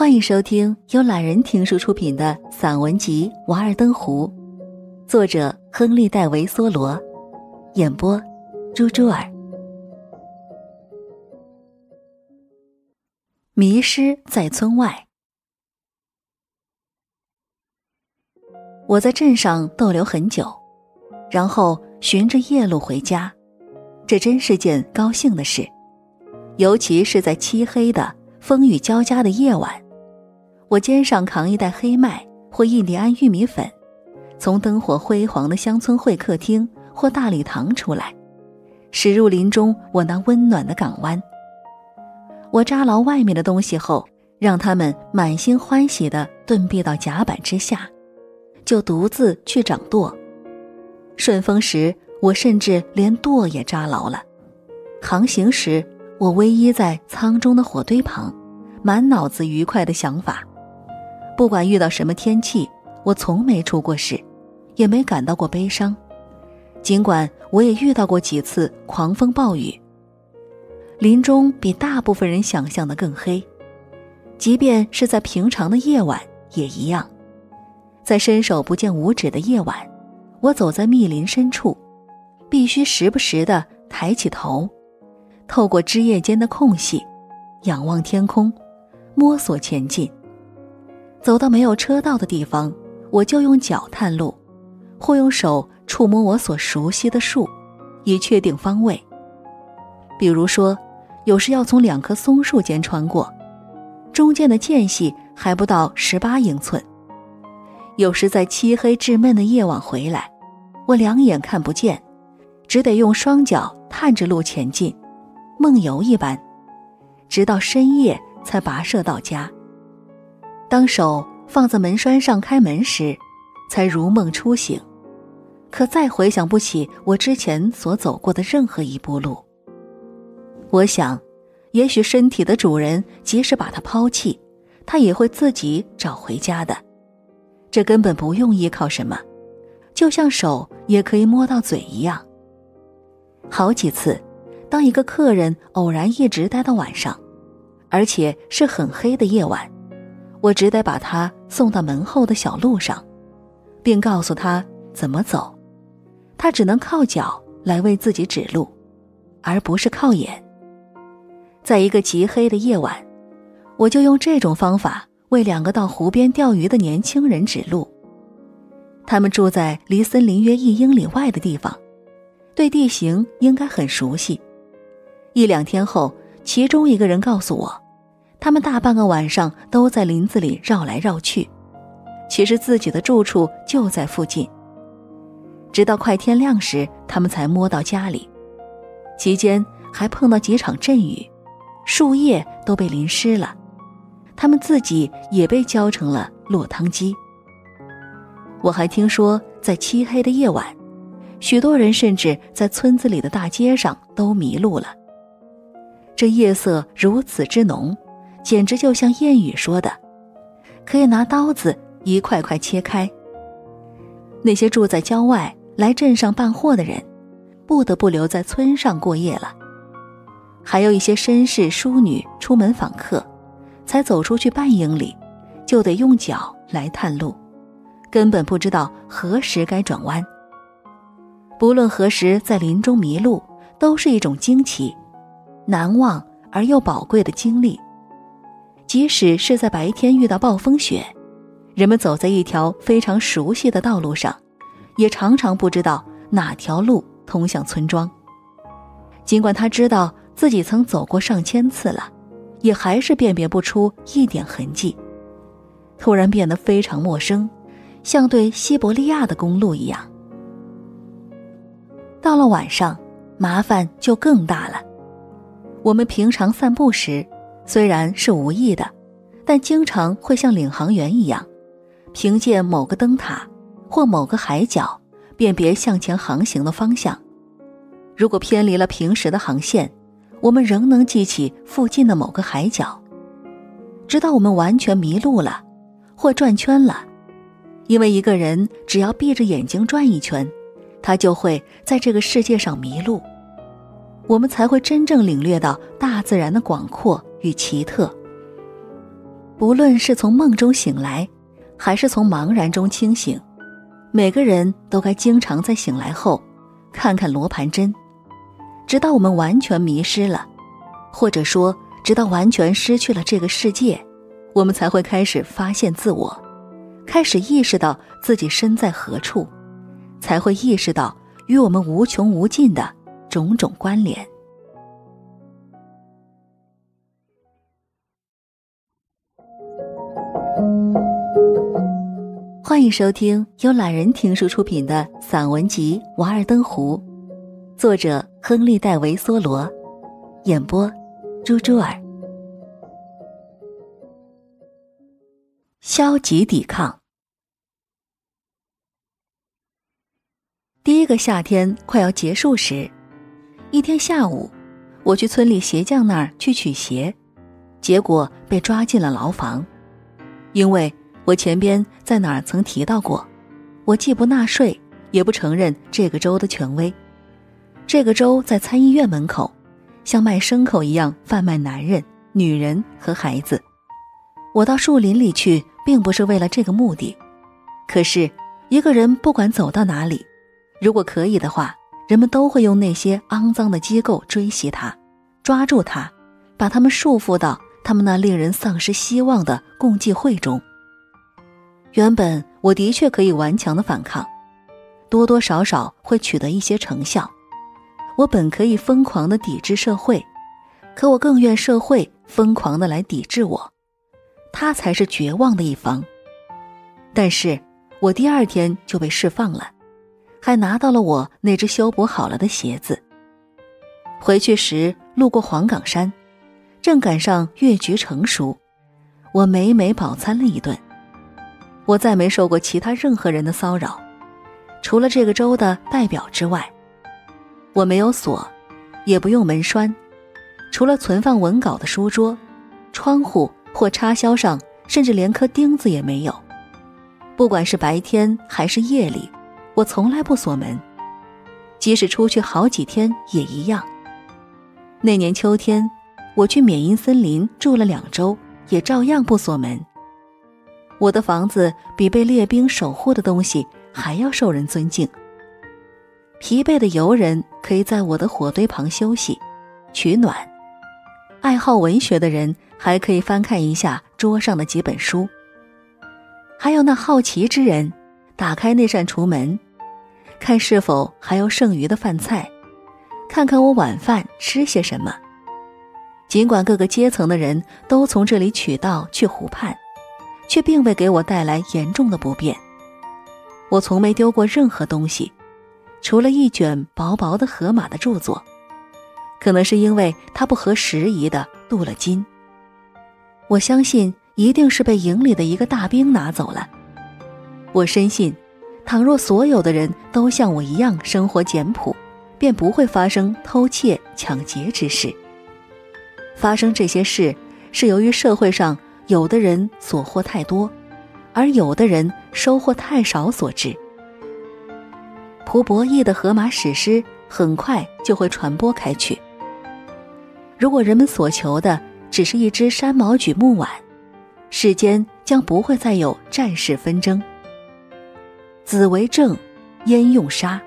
欢迎收听由懒人听书出品的散文集《瓦尔登湖》，作者亨利·戴维·梭罗，演播猪猪儿。迷失在村外，我在镇上逗留很久，然后循着夜路回家，这真是件高兴的事，尤其是在漆黑的。风雨交加的夜晚，我肩上扛一袋黑麦或印第安玉米粉，从灯火辉煌的乡村会客厅或大礼堂出来，驶入林中我那温暖的港湾。我扎牢外面的东西后，让他们满心欢喜地遁避到甲板之下，就独自去掌舵。顺风时，我甚至连舵也扎牢了；航行时，我偎依在舱中的火堆旁，满脑子愉快的想法。不管遇到什么天气，我从没出过事，也没感到过悲伤。尽管我也遇到过几次狂风暴雨。林中比大部分人想象的更黑，即便是在平常的夜晚也一样。在伸手不见五指的夜晚，我走在密林深处，必须时不时地抬起头。透过枝叶间的空隙，仰望天空，摸索前进。走到没有车道的地方，我就用脚探路，或用手触摸我所熟悉的树，以确定方位。比如说，有时要从两棵松树间穿过，中间的间隙还不到十八英寸。有时在漆黑致闷的夜晚回来，我两眼看不见，只得用双脚探着路前进。梦游一般，直到深夜才跋涉到家。当手放在门栓上开门时，才如梦初醒，可再回想不起我之前所走过的任何一步路。我想，也许身体的主人即使把它抛弃，它也会自己找回家的。这根本不用依靠什么，就像手也可以摸到嘴一样。好几次。当一个客人偶然一直待到晚上，而且是很黑的夜晚，我只得把他送到门后的小路上，并告诉他怎么走。他只能靠脚来为自己指路，而不是靠眼。在一个极黑的夜晚，我就用这种方法为两个到湖边钓鱼的年轻人指路。他们住在离森林约一英里外的地方，对地形应该很熟悉。一两天后，其中一个人告诉我，他们大半个晚上都在林子里绕来绕去，其实自己的住处就在附近。直到快天亮时，他们才摸到家里，期间还碰到几场阵雨，树叶都被淋湿了，他们自己也被浇成了落汤鸡。我还听说，在漆黑的夜晚，许多人甚至在村子里的大街上都迷路了。这夜色如此之浓，简直就像谚语说的，可以拿刀子一块块切开。那些住在郊外来镇上办货的人，不得不留在村上过夜了。还有一些绅士淑女出门访客，才走出去半英里，就得用脚来探路，根本不知道何时该转弯。不论何时在林中迷路，都是一种惊奇。难忘而又宝贵的经历，即使是在白天遇到暴风雪，人们走在一条非常熟悉的道路上，也常常不知道哪条路通向村庄。尽管他知道自己曾走过上千次了，也还是辨别不出一点痕迹，突然变得非常陌生，像对西伯利亚的公路一样。到了晚上，麻烦就更大了。我们平常散步时，虽然是无意的，但经常会像领航员一样，凭借某个灯塔或某个海角，辨别向前航行的方向。如果偏离了平时的航线，我们仍能记起附近的某个海角，直到我们完全迷路了，或转圈了。因为一个人只要闭着眼睛转一圈，他就会在这个世界上迷路。我们才会真正领略到大自然的广阔与奇特。不论是从梦中醒来，还是从茫然中清醒，每个人都该经常在醒来后，看看罗盘针，直到我们完全迷失了，或者说，直到完全失去了这个世界，我们才会开始发现自我，开始意识到自己身在何处，才会意识到与我们无穷无尽的种种关联。欢迎收听由懒人听书出品的散文集《瓦尔登湖》，作者亨利·戴维·梭罗，演播猪猪儿。消极抵抗。第一个夏天快要结束时，一天下午，我去村里鞋匠那儿去取鞋，结果被抓进了牢房，因为。我前边在哪儿曾提到过，我既不纳税，也不承认这个州的权威。这个州在参议院门口，像卖牲口一样贩卖男人、女人和孩子。我到树林里去，并不是为了这个目的。可是，一个人不管走到哪里，如果可以的话，人们都会用那些肮脏的机构追袭他，抓住他，把他们束缚到他们那令人丧失希望的共济会中。原本我的确可以顽强的反抗，多多少少会取得一些成效。我本可以疯狂的抵制社会，可我更愿社会疯狂的来抵制我，他才是绝望的一方。但是我第二天就被释放了，还拿到了我那只修补好了的鞋子。回去时路过黄岗山，正赶上月菊成熟，我美美饱餐了一顿。我再没受过其他任何人的骚扰，除了这个州的代表之外，我没有锁，也不用门栓，除了存放文稿的书桌、窗户或插销上，甚至连颗钉子也没有。不管是白天还是夜里，我从来不锁门，即使出去好几天也一样。那年秋天，我去缅因森林住了两周，也照样不锁门。我的房子比被列兵守护的东西还要受人尊敬。疲惫的游人可以在我的火堆旁休息、取暖；爱好文学的人还可以翻看一下桌上的几本书。还有那好奇之人，打开那扇橱门，看是否还有剩余的饭菜，看看我晚饭吃些什么。尽管各个阶层的人都从这里取道去湖畔。却并未给我带来严重的不便。我从没丢过任何东西，除了一卷薄薄的荷马的著作，可能是因为它不合时宜的镀了金。我相信一定是被营里的一个大兵拿走了。我深信，倘若所有的人都像我一样生活简朴，便不会发生偷窃、抢劫之事。发生这些事，是由于社会上。有的人所获太多，而有的人收获太少所致。蒲伯义的荷马史诗很快就会传播开去。如果人们所求的只是一只山毛榉木碗，世间将不会再有战事纷争。子为政，焉用杀？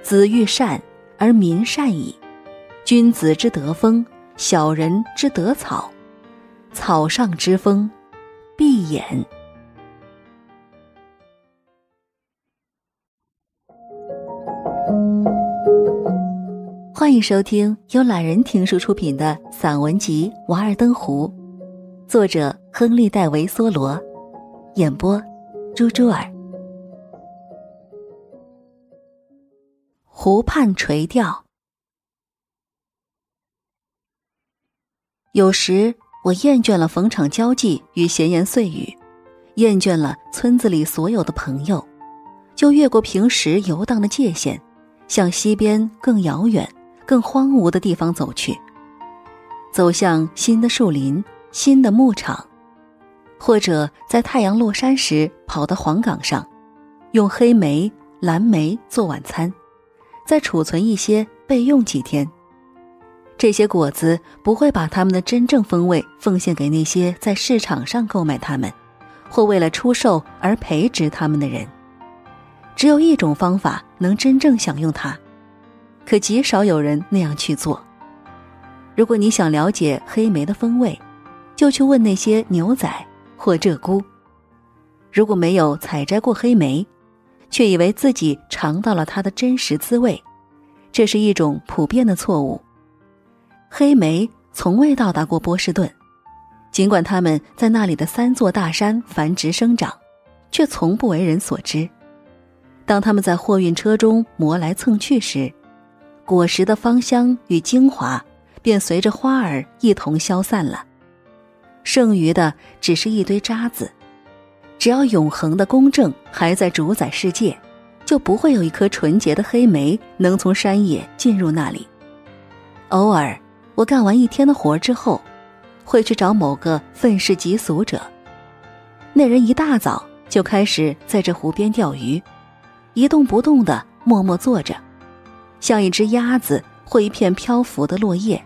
子欲善，而民善矣。君子之德风，小人之德草。草上之风，闭眼。欢迎收听由懒人听书出品的散文集《瓦尔登湖》，作者亨利·戴维·梭罗，演播朱朱儿。湖畔垂钓，有时。我厌倦了逢场交际与闲言碎语，厌倦了村子里所有的朋友，就越过平时游荡的界限，向西边更遥远、更荒芜的地方走去。走向新的树林、新的牧场，或者在太阳落山时跑到黄岗上，用黑莓、蓝莓做晚餐，再储存一些备用几天。这些果子不会把它们的真正风味奉献给那些在市场上购买它们，或为了出售而培植它们的人。只有一种方法能真正享用它，可极少有人那样去做。如果你想了解黑莓的风味，就去问那些牛仔或鹧鸪。如果没有采摘过黑莓，却以为自己尝到了它的真实滋味，这是一种普遍的错误。黑莓从未到达过波士顿，尽管它们在那里的三座大山繁殖生长，却从不为人所知。当它们在货运车中磨来蹭去时，果实的芳香与精华便随着花儿一同消散了，剩余的只是一堆渣子。只要永恒的公正还在主宰世界，就不会有一颗纯洁的黑莓能从山野进入那里。偶尔，我干完一天的活之后，会去找某个愤世嫉俗者。那人一大早就开始在这湖边钓鱼。一动不动的默默坐着，像一只鸭子或一片漂浮的落叶。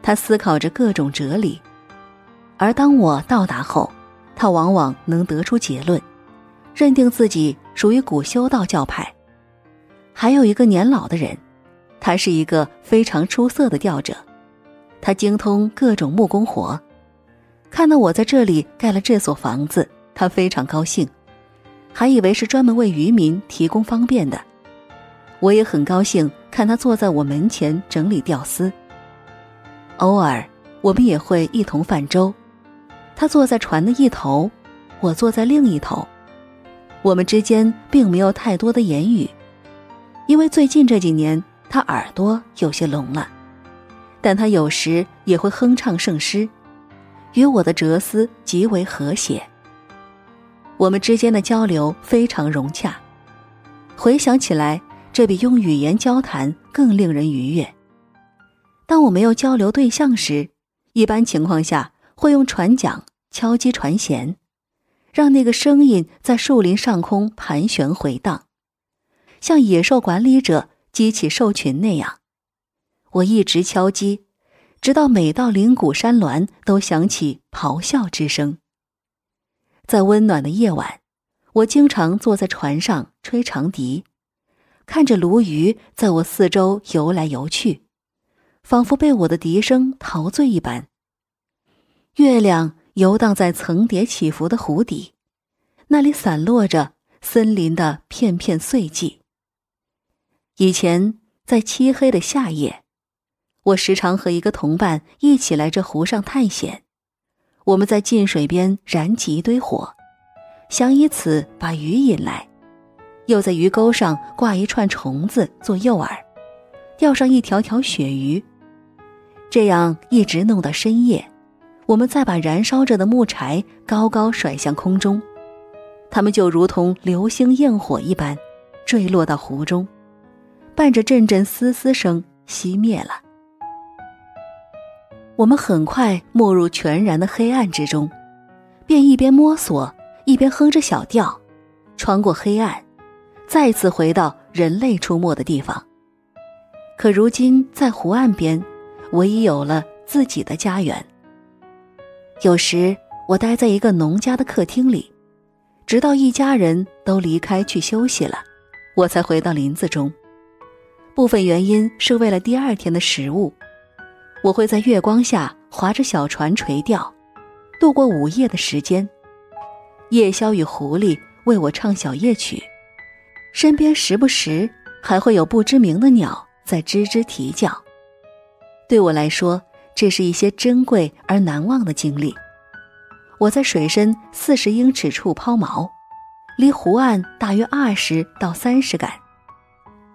他思考着各种哲理，而当我到达后，他往往能得出结论，认定自己属于古修道教派。还有一个年老的人，他是一个非常出色的钓者，他精通各种木工活。看到我在这里盖了这所房子，他非常高兴。还以为是专门为渔民提供方便的，我也很高兴看他坐在我门前整理钓丝。偶尔，我们也会一同泛舟，他坐在船的一头，我坐在另一头，我们之间并没有太多的言语，因为最近这几年他耳朵有些聋了，但他有时也会哼唱圣诗，与我的哲思极为和谐。我们之间的交流非常融洽，回想起来，这比用语言交谈更令人愉悦。当我没有交流对象时，一般情况下会用船桨敲击船舷，让那个声音在树林上空盘旋回荡，像野兽管理者激起兽群那样。我一直敲击，直到每到灵谷山峦都响起咆哮之声。在温暖的夜晚，我经常坐在船上吹长笛，看着鲈鱼在我四周游来游去，仿佛被我的笛声陶醉一般。月亮游荡在层叠起伏的湖底，那里散落着森林的片片碎迹。以前在漆黑的夏夜，我时常和一个同伴一起来这湖上探险。我们在近水边燃起一堆火，想以此把鱼引来，又在鱼钩上挂一串虫子做诱饵，钓上一条条鳕鱼，这样一直弄到深夜，我们再把燃烧着的木柴高高甩向空中，它们就如同流星焰火一般，坠落到湖中，伴着阵阵嘶嘶声熄灭了。我们很快没入全然的黑暗之中，便一边摸索，一边哼着小调，穿过黑暗，再次回到人类出没的地方。可如今在湖岸边，我已有了自己的家园。有时我待在一个农家的客厅里，直到一家人都离开去休息了，我才回到林子中。部分原因是为了第二天的食物。我会在月光下划着小船垂钓，度过午夜的时间。夜宵与狐狸为我唱小夜曲，身边时不时还会有不知名的鸟在吱吱啼叫。对我来说，这是一些珍贵而难忘的经历。我在水深四十英尺处抛锚，离湖岸大约二十到三十杆，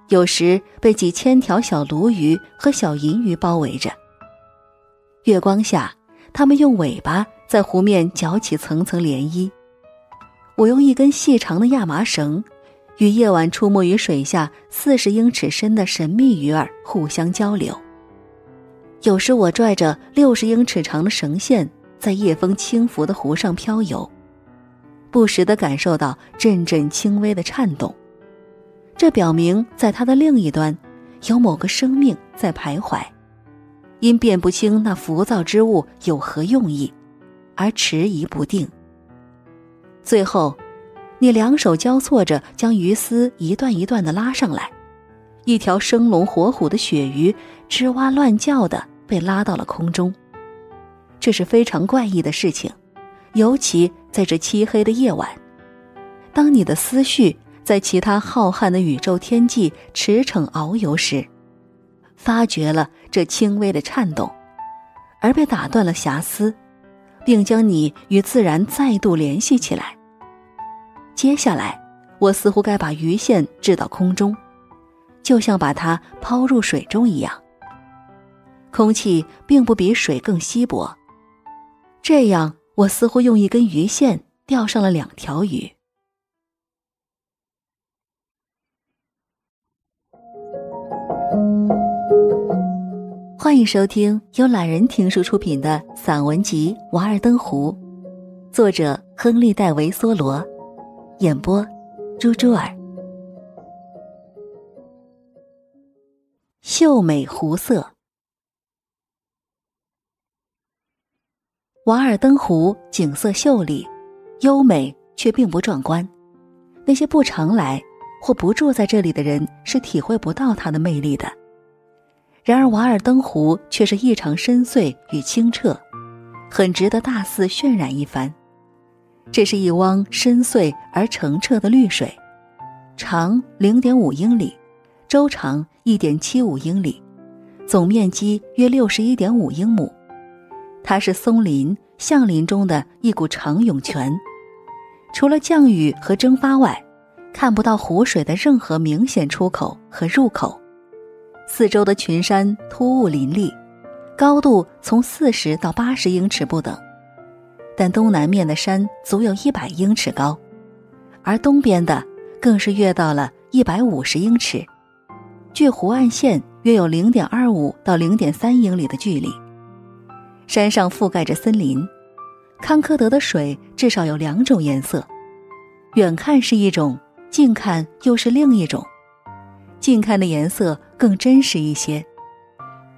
有时被几千条小鲈鱼和小银鱼包围着。月光下，它们用尾巴在湖面搅起层层涟漪。我用一根细长的亚麻绳，与夜晚出没于水下四十英尺深的神秘鱼儿互相交流。有时我拽着六十英尺长的绳线，在夜风轻拂的湖上漂游，不时地感受到阵阵轻微的颤动，这表明在它的另一端，有某个生命在徘徊。因辨不清那浮躁之物有何用意，而迟疑不定。最后，你两手交错着将鱼丝一段一段的拉上来，一条生龙活虎的鳕鱼吱哇乱叫的被拉到了空中。这是非常怪异的事情，尤其在这漆黑的夜晚，当你的思绪在其他浩瀚的宇宙天际驰骋遨游时。发觉了这轻微的颤动，而被打断了遐思，并将你与自然再度联系起来。接下来，我似乎该把鱼线掷到空中，就像把它抛入水中一样。空气并不比水更稀薄，这样我似乎用一根鱼线钓上了两条鱼。欢迎收听由懒人听书出品的散文集《瓦尔登湖》，作者亨利·戴维·梭罗，演播猪猪儿。秀美湖色，瓦尔登湖景色秀丽、优美，却并不壮观。那些不常来或不住在这里的人是体会不到它的魅力的。然而，瓦尔登湖却是异常深邃与清澈，很值得大肆渲染一番。这是一汪深邃而澄澈的绿水，长零点五英里，周长一点七五英里，总面积约六十一点五英亩。它是松林、橡林中的一股长涌泉，除了降雨和蒸发外，看不到湖水的任何明显出口和入口。四周的群山突兀林立，高度从四十到八十英尺不等，但东南面的山足有一百英尺高，而东边的更是越到了一百五十英尺，距湖岸线约有零点二五到零点三英里的距离。山上覆盖着森林，康科德的水至少有两种颜色，远看是一种，近看又是另一种。近看的颜色更真实一些，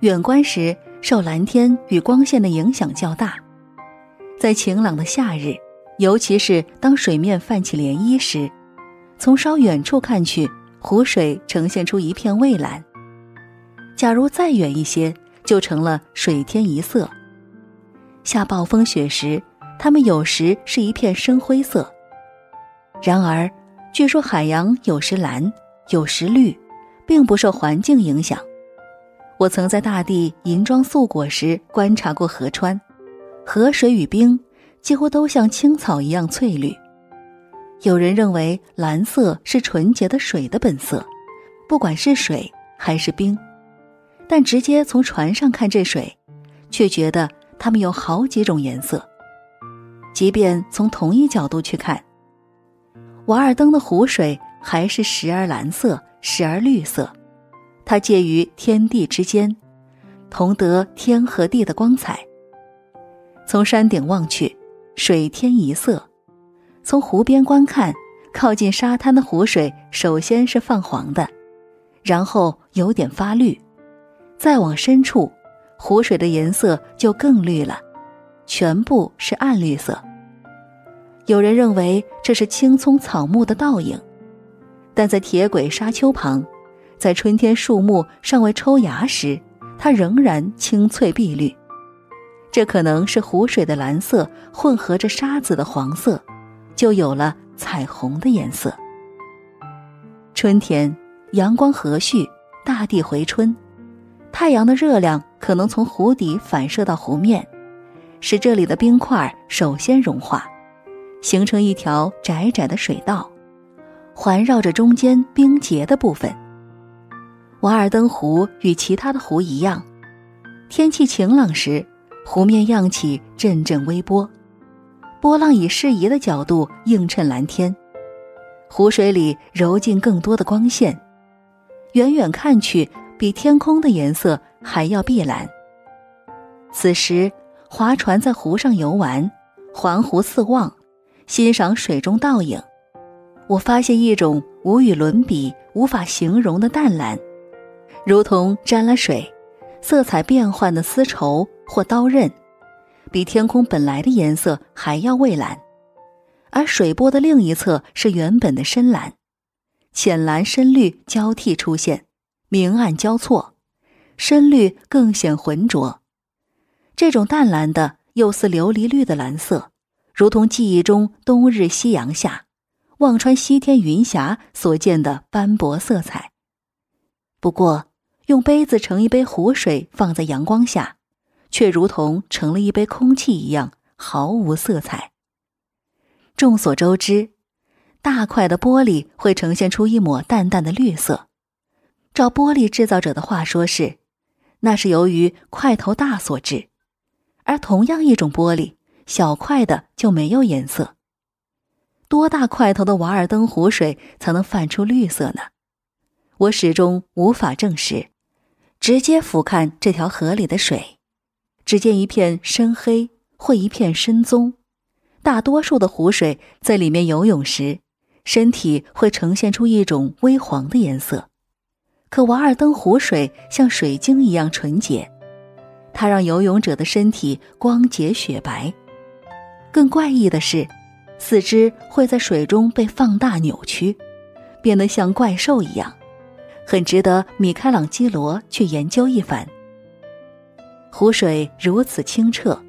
远观时受蓝天与光线的影响较大。在晴朗的夏日，尤其是当水面泛起涟漪时，从稍远处看去，湖水呈现出一片蔚蓝。假如再远一些，就成了水天一色。下暴风雪时，它们有时是一片深灰色。然而，据说海洋有时蓝，有时绿。并不受环境影响。我曾在大地银装素裹时观察过河川，河水与冰几乎都像青草一样翠绿。有人认为蓝色是纯洁的水的本色，不管是水还是冰。但直接从船上看这水，却觉得它们有好几种颜色。即便从同一角度去看，瓦尔登的湖水还是时而蓝色。时而绿色，它介于天地之间，同得天和地的光彩。从山顶望去，水天一色；从湖边观看，靠近沙滩的湖水首先是泛黄的，然后有点发绿，再往深处，湖水的颜色就更绿了，全部是暗绿色。有人认为这是青葱草木的倒影。但在铁轨沙丘旁，在春天树木尚未抽芽时，它仍然青翠碧绿。这可能是湖水的蓝色混合着沙子的黄色，就有了彩虹的颜色。春天，阳光和煦，大地回春，太阳的热量可能从湖底反射到湖面，使这里的冰块首先融化，形成一条窄窄的水道。环绕着中间冰结的部分。瓦尔登湖与其他的湖一样，天气晴朗时，湖面漾起阵阵微波，波浪以适宜的角度映衬蓝天，湖水里揉进更多的光线，远远看去，比天空的颜色还要碧蓝。此时，划船在湖上游玩，环湖四望，欣赏水中倒影。我发现一种无与伦比、无法形容的淡蓝，如同沾了水，色彩变幻的丝绸或刀刃，比天空本来的颜色还要蔚蓝；而水波的另一侧是原本的深蓝，浅蓝、深绿交替出现，明暗交错，深绿更显浑浊。这种淡蓝的又似琉璃绿的蓝色，如同记忆中冬日夕阳下，望穿西天云霞所见的斑驳色彩。不过，用杯子盛一杯湖水放在阳光下，却如同盛了一杯空气一样，毫无色彩。众所周知，大块的玻璃会呈现出一抹淡淡的绿色。照玻璃制造者的话说是，那是由于块头大所致。而同样一种玻璃，小块的就没有颜色。多大块头的瓦尔登湖水才能泛出绿色呢？我始终无法证实。直接俯瞰这条河里的水，只见一片深黑或一片深棕。大多数的湖水在里面游泳时，身体会呈现出一种微黄的颜色。可瓦尔登湖水像水晶一样纯洁，它让游泳者的身体光洁雪白。更怪异的是，四肢会在水中被放大扭曲，变得像怪兽一样。很值得米开朗基罗去研究一番。湖水如此清澈，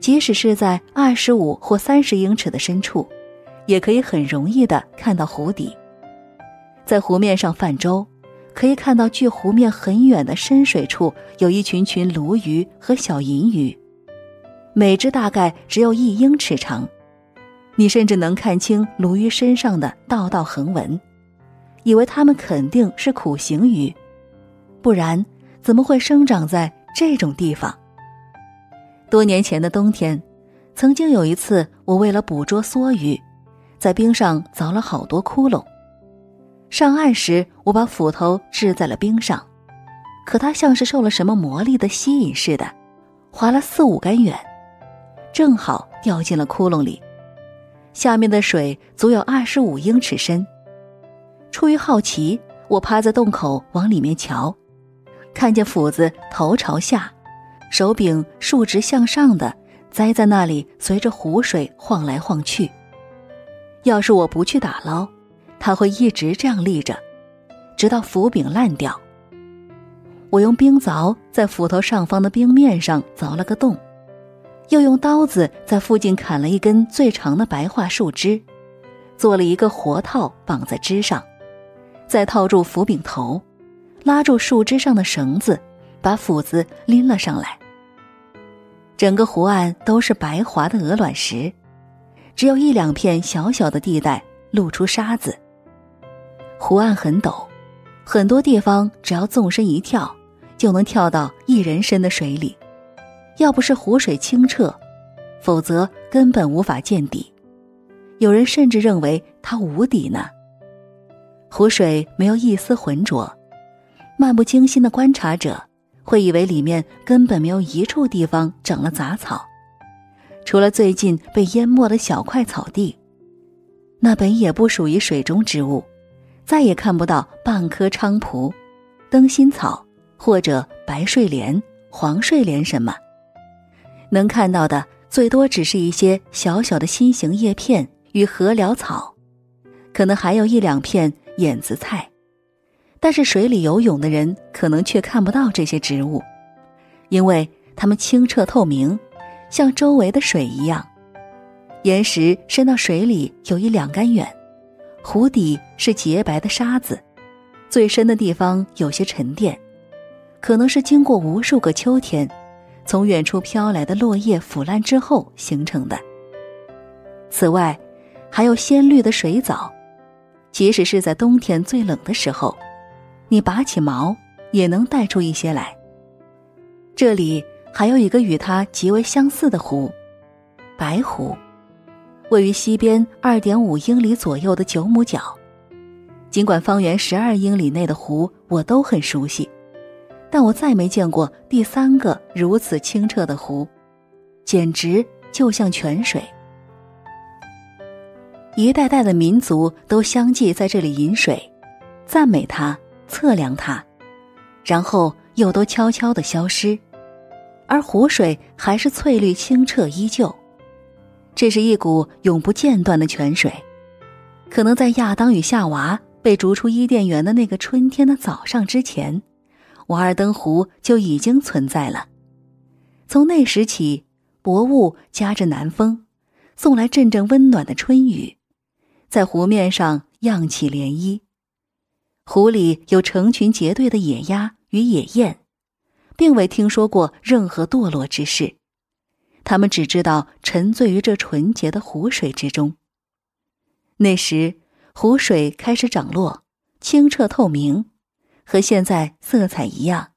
即使是在二十五或三十英尺的深处，也可以很容易的看到湖底。在湖面上泛舟，可以看到距湖面很远的深水处有一群群鲈鱼和小银鱼，每只大概只有一英尺长，你甚至能看清鲈鱼身上的道道横纹。以为它们肯定是苦行鱼，不然怎么会生长在这种地方？多年前的冬天，曾经有一次，我为了捕捉梭鱼，在冰上凿了好多窟窿。上岸时，我把斧头掷在了冰上，可它像是受了什么魔力的吸引似的，划了四五竿远，正好掉进了窟窿里，下面的水足有二十五英尺深。出于好奇，我趴在洞口往里面瞧，看见斧子头朝下，手柄竖直向上的栽在那里，随着湖水晃来晃去。要是我不去打捞，它会一直这样立着，直到斧柄烂掉。我用冰凿在斧头上方的冰面上凿了个洞，又用刀子在附近砍了一根最长的白桦树枝，做了一个活套绑在枝上。再套住斧柄头，拉住树枝上的绳子，把斧子拎了上来。整个湖岸都是白滑的鹅卵石，只有一两片小小的地带露出沙子。湖岸很陡，很多地方只要纵身一跳，就能跳到一人深的水里。要不是湖水清澈，否则根本无法见底。有人甚至认为它无底呢。湖水没有一丝浑浊，漫不经心的观察者会以为里面根本没有一处地方长了杂草，除了最近被淹没的小块草地，那本也不属于水中植物，再也看不到半棵菖蒲、灯心草或者白睡莲、黄睡莲什么，能看到的最多只是一些小小的心形叶片与禾寮草，可能还有一两片。眼子菜，但是水里游泳的人可能却看不到这些植物，因为它们清澈透明，像周围的水一样。岩石伸到水里有一两竿远，湖底是洁白的沙子，最深的地方有些沉淀，可能是经过无数个秋天，从远处飘来的落叶腐烂之后形成的。此外，还有鲜绿的水藻。即使是在冬天最冷的时候，你拔起毛也能带出一些来。这里还有一个与它极为相似的湖——白湖，位于西边二点五英里左右的九亩角。尽管方圆十二英里内的湖我都很熟悉，但我再没见过第三个如此清澈的湖，简直就像泉水。一代代的民族都相继在这里饮水，赞美它，测量它，然后又都悄悄的消失，而湖水还是翠绿清澈依旧。这是一股永不间断的泉水，可能在亚当与夏娃被逐出伊甸园的那个春天的早上之前，瓦尔登湖就已经存在了。从那时起，薄雾夹着南风，送来阵阵温暖的春雨，在湖面上漾起涟漪。湖里有成群结队的野鸭与野雁，并未听说过任何堕落之事，他们只知道沉醉于这纯洁的湖水之中。那时，湖水开始涨落，清澈透明，和现在色彩一样，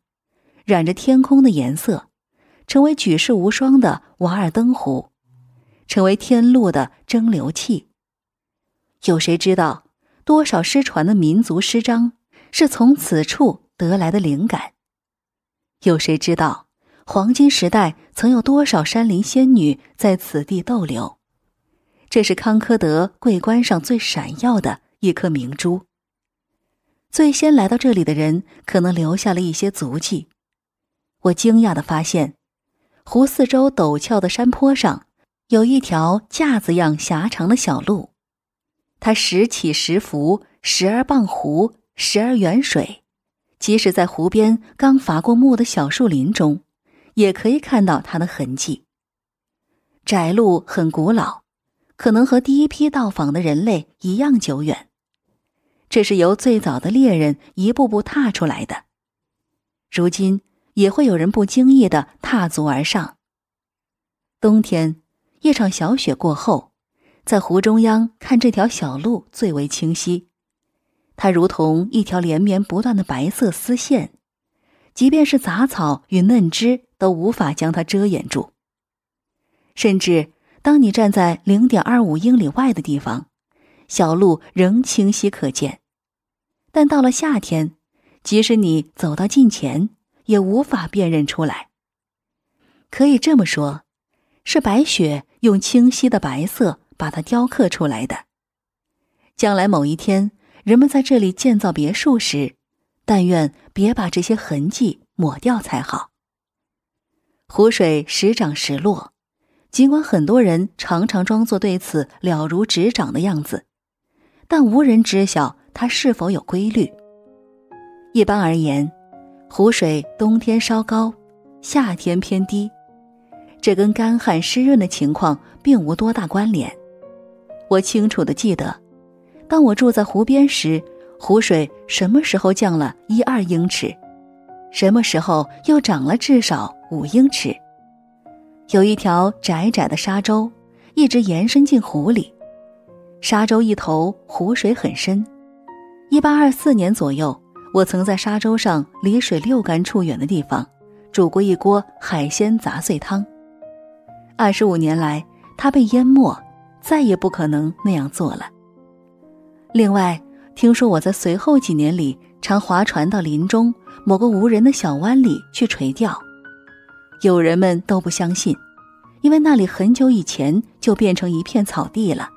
染着天空的颜色。成为举世无双的瓦尔登湖，成为天路的蒸馏器。有谁知道多少失传的民族诗章是从此处得来的灵感？有谁知道黄金时代曾有多少山林仙女在此地逗留？这是康科德桂冠上最闪耀的一颗明珠。最先来到这里的人可能留下了一些足迹。我惊讶的发现。湖四周陡峭的山坡上，有一条架子样狭长的小路，它时起时伏，时而傍湖，时而远水。即使在湖边刚伐过木的小树林中，也可以看到它的痕迹。窄路很古老，可能和第一批到访的人类一样久远。这是由最早的猎人一步步踏出来的。如今。也会有人不经意的踏足而上。冬天，一场小雪过后，在湖中央看这条小路最为清晰，它如同一条连绵不断的白色丝线，即便是杂草与嫩枝都无法将它遮掩住。甚至当你站在零点二五英里外的地方，小路仍清晰可见。但到了夏天，即使你走到近前，也无法辨认出来。可以这么说，是白雪用清晰的白色把它雕刻出来的。将来某一天，人们在这里建造别墅时，但愿别把这些痕迹抹掉才好。湖水时涨时落，尽管很多人常常装作对此了如指掌的样子，但无人知晓它是否有规律。一般而言。湖水冬天稍高，夏天偏低，这跟干旱湿润的情况并无多大关联。我清楚的记得，当我住在湖边时，湖水什么时候降了一二英尺，什么时候又涨了至少五英尺。有一条窄窄的沙洲，一直延伸进湖里，沙洲一头湖水很深。一八二四年左右。我曾在沙洲上离水六竿处远的地方，煮过一锅海鲜杂碎汤。二十五年来，它被淹没，再也不可能那样做了。另外，听说我在随后几年里常划船到林中某个无人的小湾里去垂钓，友人们都不相信，因为那里很久以前就变成一片草地了。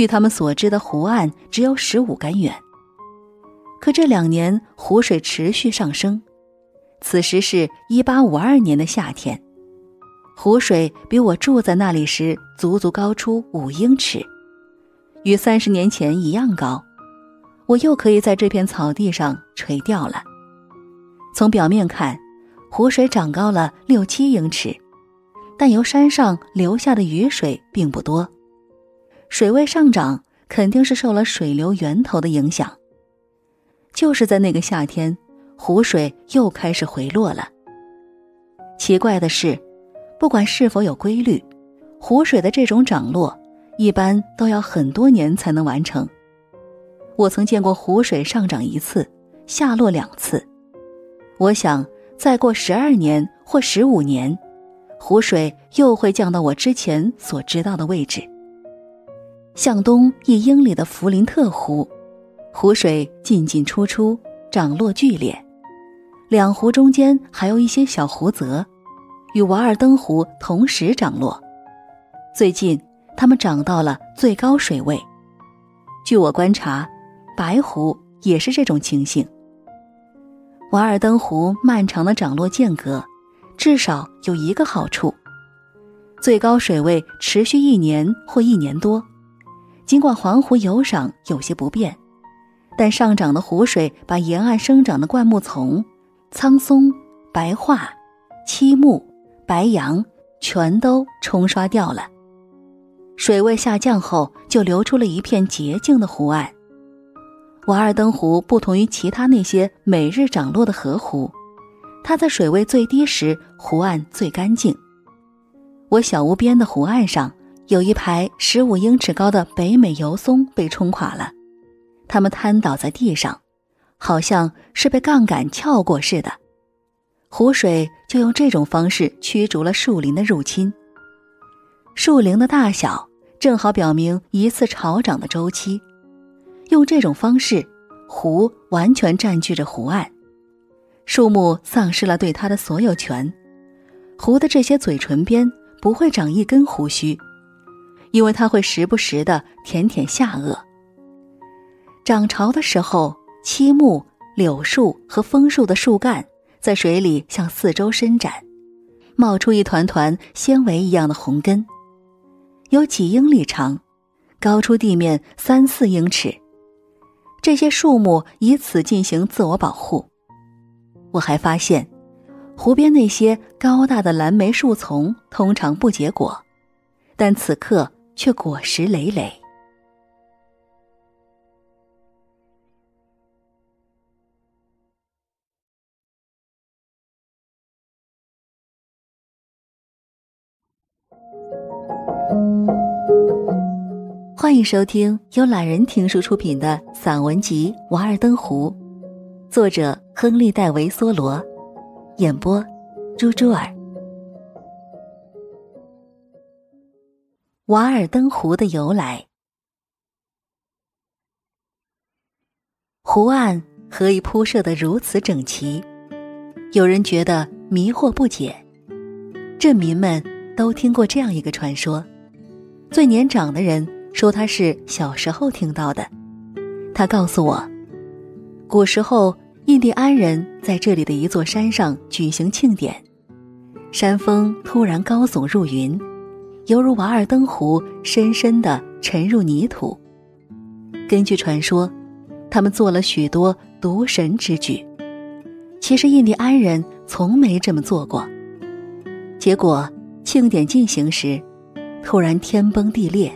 据他们所知的湖岸只有十五竿远。可这两年湖水持续上升，此时是一八五二年的夏天，湖水比我住在那里时足足高出五英尺，与三十年前一样高。我又可以在这片草地上垂钓了。从表面看，湖水长高了六七英尺，但由山上流下的雨水并不多，水位上涨肯定是受了水流源头的影响。就是在那个夏天，湖水又开始回落了。奇怪的是，不管是否有规律，湖水的这种涨落一般都要很多年才能完成。我曾见过湖水上涨一次，下落两次。我想，再过十二年或十五年，湖水又会降到我之前所知道的位置。向东一英里的弗林特湖。湖水进进出出，涨落剧烈。两湖中间还有一些小湖泽，与瓦尔登湖同时涨落。最近，它们涨到了最高水位。据我观察，白湖也是这种情形。瓦尔登湖漫长的涨落间隔，至少有一个好处：最高水位持续一年或一年多。尽管环湖游赏有些不便，但上涨的湖水把沿岸生长的灌木丛、苍松、白桦、漆木、白杨全都冲刷掉了。水位下降后，就流出了一片洁净的湖岸。瓦尔登湖不同于其他那些每日涨落的河湖，它在水位最低时湖岸最干净。我小屋边的湖岸上有一排十五英尺高的北美油松被冲垮了，它们瘫倒在地上，好像是被杠杆撬过似的。湖水就用这种方式驱逐了树林的入侵。树林的大小正好表明一次潮涨的周期。用这种方式，湖完全占据着湖岸，树木丧失了对它的所有权。湖的这些嘴唇边不会长一根胡须，因为它会时不时的舔舔下颚。涨潮的时候，漆木、柳树和枫树的树干在水里向四周伸展，冒出一团团纤维一样的红根，有几英里长，高出地面三四英尺。这些树木以此进行自我保护。我还发现，湖边那些高大的蓝莓树丛通常不结果，但此刻却果实累累。欢迎收听由懒人听书出品的散文集《瓦尔登湖》，作者亨利·戴维·梭罗，演播猪猪儿。瓦尔登湖的由来，湖岸何以铺设的如此整齐？有人觉得迷惑不解。镇民们都听过这样一个传说：最年长的人。说他是小时候听到的，他告诉我，古时候印第安人在这里的一座山上举行庆典，山峰突然高耸入云，犹如瓦尔登湖深深的沉入泥土。根据传说，他们做了许多渎神之举，其实印第安人从没这么做过。结果庆典进行时，突然天崩地裂。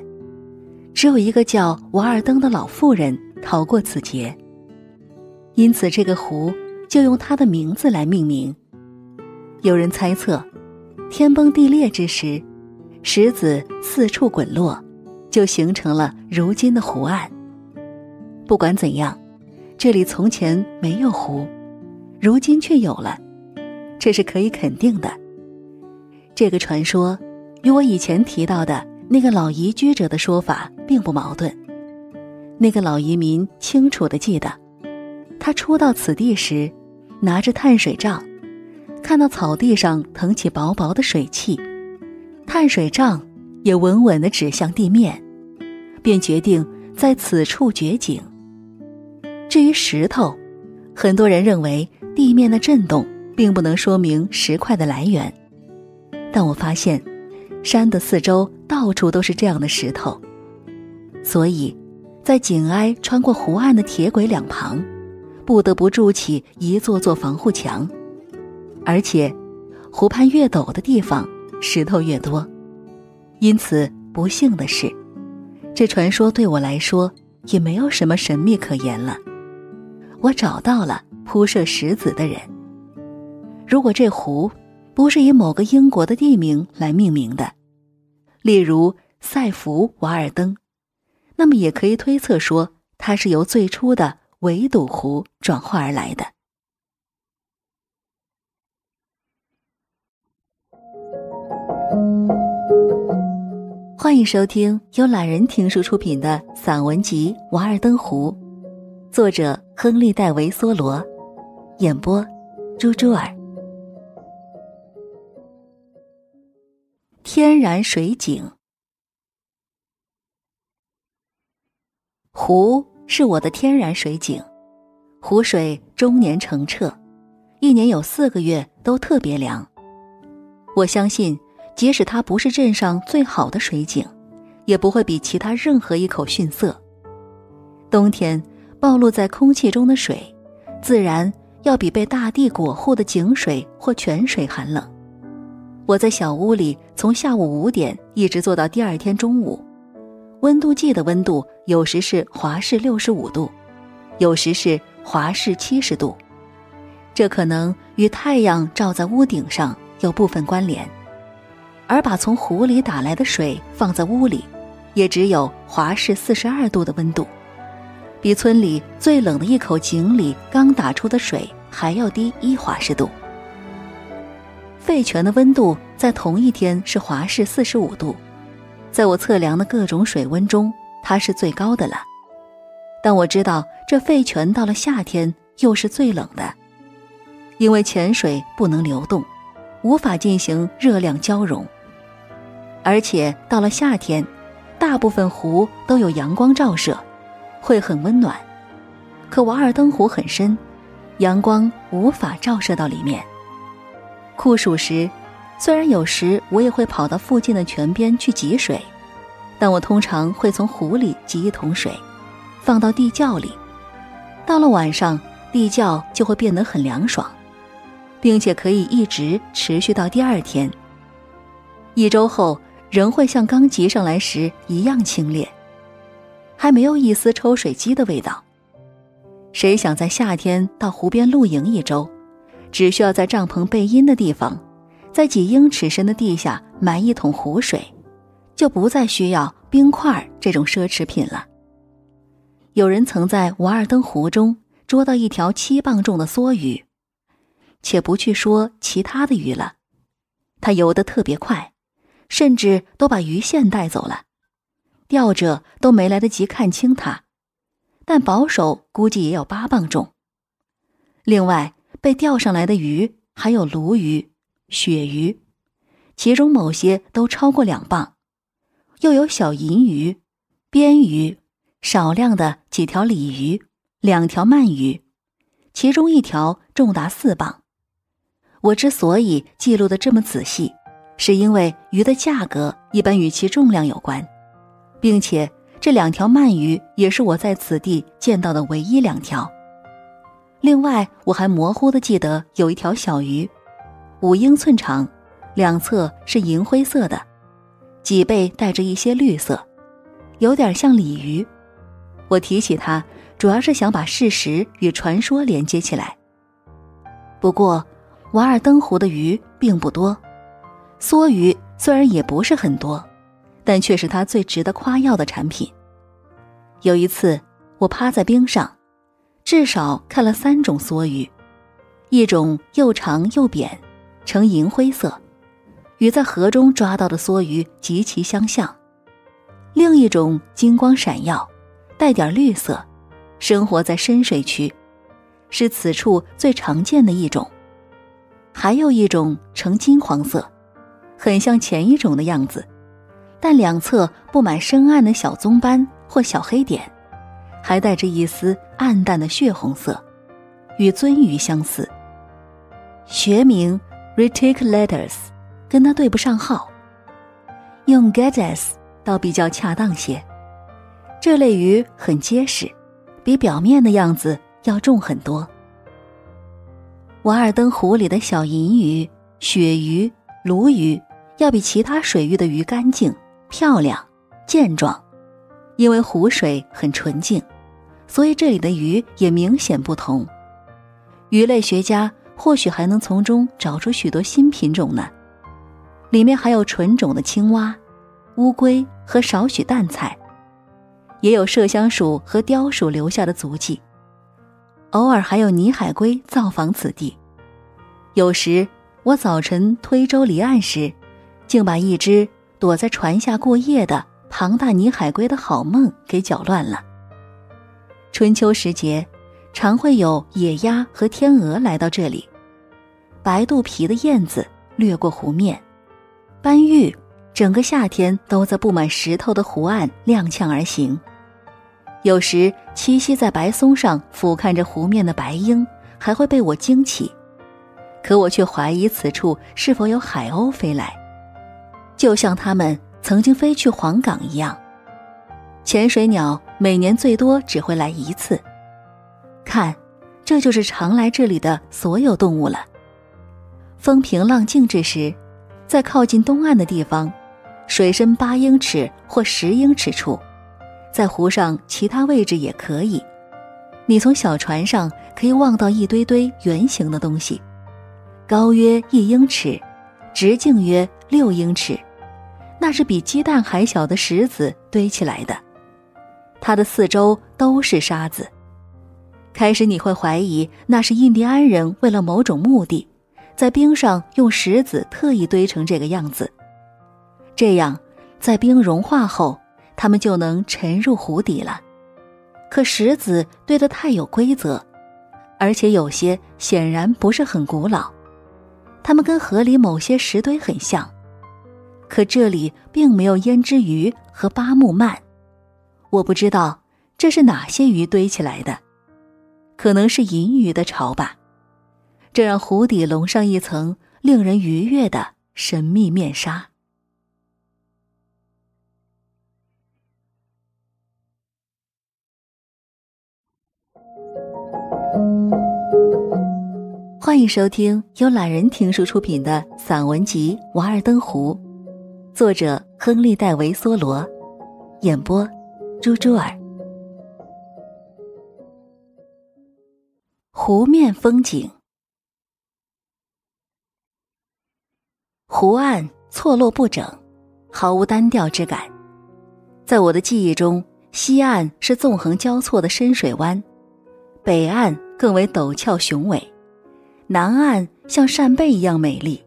只有一个叫瓦尔登的老妇人逃过此劫，因此这个湖就用她的名字来命名。有人猜测，天崩地裂之时，石子四处滚落，就形成了如今的湖岸。不管怎样，这里从前没有湖，如今却有了，这是可以肯定的。这个传说与我以前提到的。那个老移居者的说法并不矛盾。那个老移民清楚地记得，他初到此地时，拿着碳水杖，看到草地上腾起薄薄的水汽，碳水杖也稳稳地指向地面，便决定在此处掘井。至于石头，很多人认为地面的震动并不能说明石块的来源，但我发现。山的四周到处都是这样的石头，所以，在紧挨穿过湖岸的铁轨两旁，不得不筑起一座座防护墙。而且，湖畔越陡的地方石头越多，因此不幸的是，这传说对我来说也没有什么神秘可言了。我找到了铺设石子的人。如果这湖……不是以某个英国的地名来命名的，例如塞弗瓦尔登，那么也可以推测说它是由最初的围堵湖转化而来的。欢迎收听由懒人听书出品的散文集《瓦尔登湖》，作者亨利·戴维·梭罗，演播猪猪儿。天然水井，湖是我的天然水井，湖水终年澄澈，一年有四个月都特别凉。我相信，即使它不是镇上最好的水井，也不会比其他任何一口逊色。冬天暴露在空气中的水，自然要比被大地裹护的井水或泉水寒冷。我在小屋里从下午五点一直坐到第二天中午，温度计的温度有时是华氏六十五度，有时是华氏七十度，这可能与太阳照在屋顶上有部分关联。而把从湖里打来的水放在屋里，也只有华氏四十二度的温度，比村里最冷的一口井里刚打出的水还要低一华氏度。沸泉的温度在同一天是华氏四十五度，在我测量的各种水温中，它是最高的了。但我知道这沸泉到了夏天又是最冷的，因为泉水不能流动，无法进行热量交融。而且到了夏天，大部分湖都有阳光照射，会很温暖。可瓦尔登湖很深，阳光无法照射到里面。酷暑时，虽然有时我也会跑到附近的泉边去汲水，但我通常会从湖里汲一桶水，放到地窖里。到了晚上，地窖就会变得很凉爽，并且可以一直持续到第二天。一周后，仍会像刚汲上来时一样清冽，还没有一丝抽水机的味道。谁想在夏天到湖边露营一周？只需要在帐篷背阴的地方，在几英尺深的地下埋一桶湖水，就不再需要冰块这种奢侈品了。有人曾在瓦尔登湖中捉到一条七磅重的梭鱼，且不去说其他的鱼了，它游得特别快，甚至都把鱼线带走了，钓者都没来得及看清它，但保守估计也有八磅重。另外。被钓上来的鱼还有鲈鱼、鳕鱼，其中某些都超过两磅，又有小银鱼、鳊鱼，少量的几条鲤鱼、两条鳗鱼，其中一条重达四磅。我之所以记录的这么仔细，是因为鱼的价格一般与其重量有关，并且这两条鳗鱼也是我在此地见到的唯一两条。另外，我还模糊的记得有一条小鱼，五英寸长，两侧是银灰色的，脊背带着一些绿色，有点像鲤鱼。我提起它，主要是想把事实与传说连接起来。不过，瓦尔登湖的鱼并不多，梭鱼虽然也不是很多，但却是它最值得夸耀的产品。有一次，我趴在冰上。至少看了三种梭鱼，一种又长又扁，呈银灰色，与在河中抓到的梭鱼极其相像；另一种金光闪耀，带点绿色，生活在深水区，是此处最常见的一种；还有一种呈金黄色，很像前一种的样子，但两侧布满深暗的小棕斑或小黑点。还带着一丝暗淡的血红色，与鳟鱼相似。学名 Reticulatus，跟它对不上号，用 Gadges 倒比较恰当些。这类鱼很结实，比表面的样子要重很多。瓦尔登湖里的小银鱼、鳕鱼、鲈鱼，要比其他水域的鱼干净、漂亮、健壮，因为湖水很纯净。所以这里的鱼也明显不同，鱼类学家或许还能从中找出许多新品种呢。里面还有纯种的青蛙、乌龟和少许淡菜，也有麝香鼠和雕鼠留下的足迹。偶尔还有泥海龟造访此地。有时我早晨推舟离岸时，竟把一只躲在船下过夜的庞大泥海龟的好梦给搅乱了。春秋时节，常会有野鸭和天鹅来到这里。白肚皮的燕子掠过湖面，斑玉整个夏天都在布满石头的湖岸踉跄而行。有时栖息在白松上俯瞰着湖面的白鹰还会被我惊起，可我却怀疑此处是否有海鸥飞来，就像它们曾经飞去黄冈一样。潜水鸟每年最多只会来一次。看，这就是常来这里的所有动物了。风平浪静之时，在靠近东岸的地方，水深八英尺或十英尺处，在湖上其他位置也可以。你从小船上可以望到一堆堆圆形的东西。高约一英尺，直径约六英尺，那是比鸡蛋还小的石子堆起来的。它的四周都是沙子。开始你会怀疑那是印第安人为了某种目的，在冰上用石子特意堆成这个样子。这样，在冰融化后，它们就能沉入湖底了。可石子堆得太有规则，而且有些显然不是很古老。它们跟河里某些石堆很像，可这里并没有胭脂鱼和巴木鳗。我不知道这是哪些鱼堆起来的，可能是银鱼的巢吧。这让湖底笼上一层令人愉悦的神秘面纱。欢迎收听由懒人听书出品的散文集《瓦尔登湖》，作者亨利·戴维·梭罗，演播猪猪儿。湖面风景，湖岸错落不整，毫无单调之感。在我的记忆中，西岸是纵横交错的深水湾，北岸更为陡峭雄伟。南岸像扇贝一样美丽，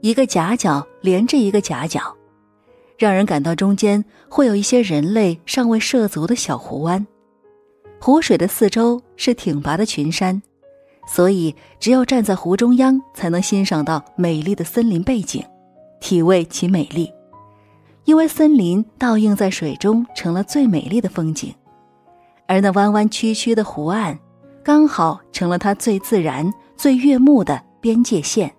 一个夹角连着一个夹角，让人感到中间会有一些人类尚未涉足的小湖湾。湖水的四周是挺拔的群山，所以只有站在湖中央才能欣赏到美丽的森林背景，体味其美丽。因为森林倒映在水中，成了最美丽的风景，而那弯弯曲曲的湖岸，刚好成了它最自然。最悦目的边界线，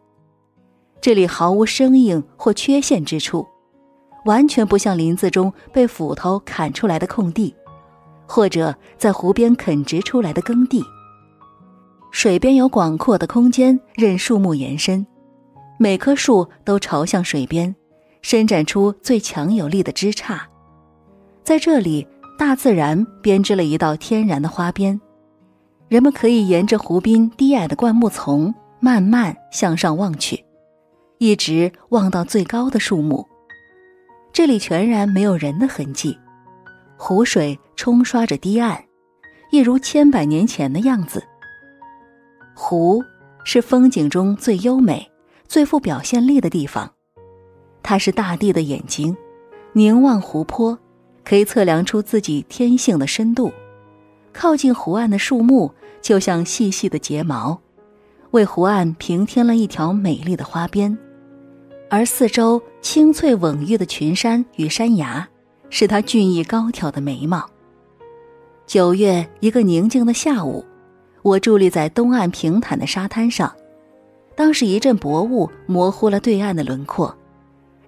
这里毫无生硬或缺陷之处，完全不像林子中被斧头砍出来的空地，或者在湖边垦植出来的耕地。水边有广阔的空间任树木延伸，每棵树都朝向水边，伸展出最强有力的枝杈。在这里，大自然编织了一道天然的花边。人们可以沿着湖滨低矮的灌木丛慢慢向上望去，一直望到最高的树木。这里全然没有人的痕迹，湖水冲刷着堤岸，一如千百年前的样子。湖是风景中最优美、最富表现力的地方，它是大地的眼睛，凝望湖泊，可以测量出自己天性的深度。靠近湖岸的树木。就像细细的睫毛，为湖岸平添了一条美丽的花边，而四周青翠蓊郁的群山与山崖，是它俊逸高挑的眉毛。九月一个宁静的下午，我伫立在东岸平坦的沙滩上，当时一阵薄雾模糊了对岸的轮廓，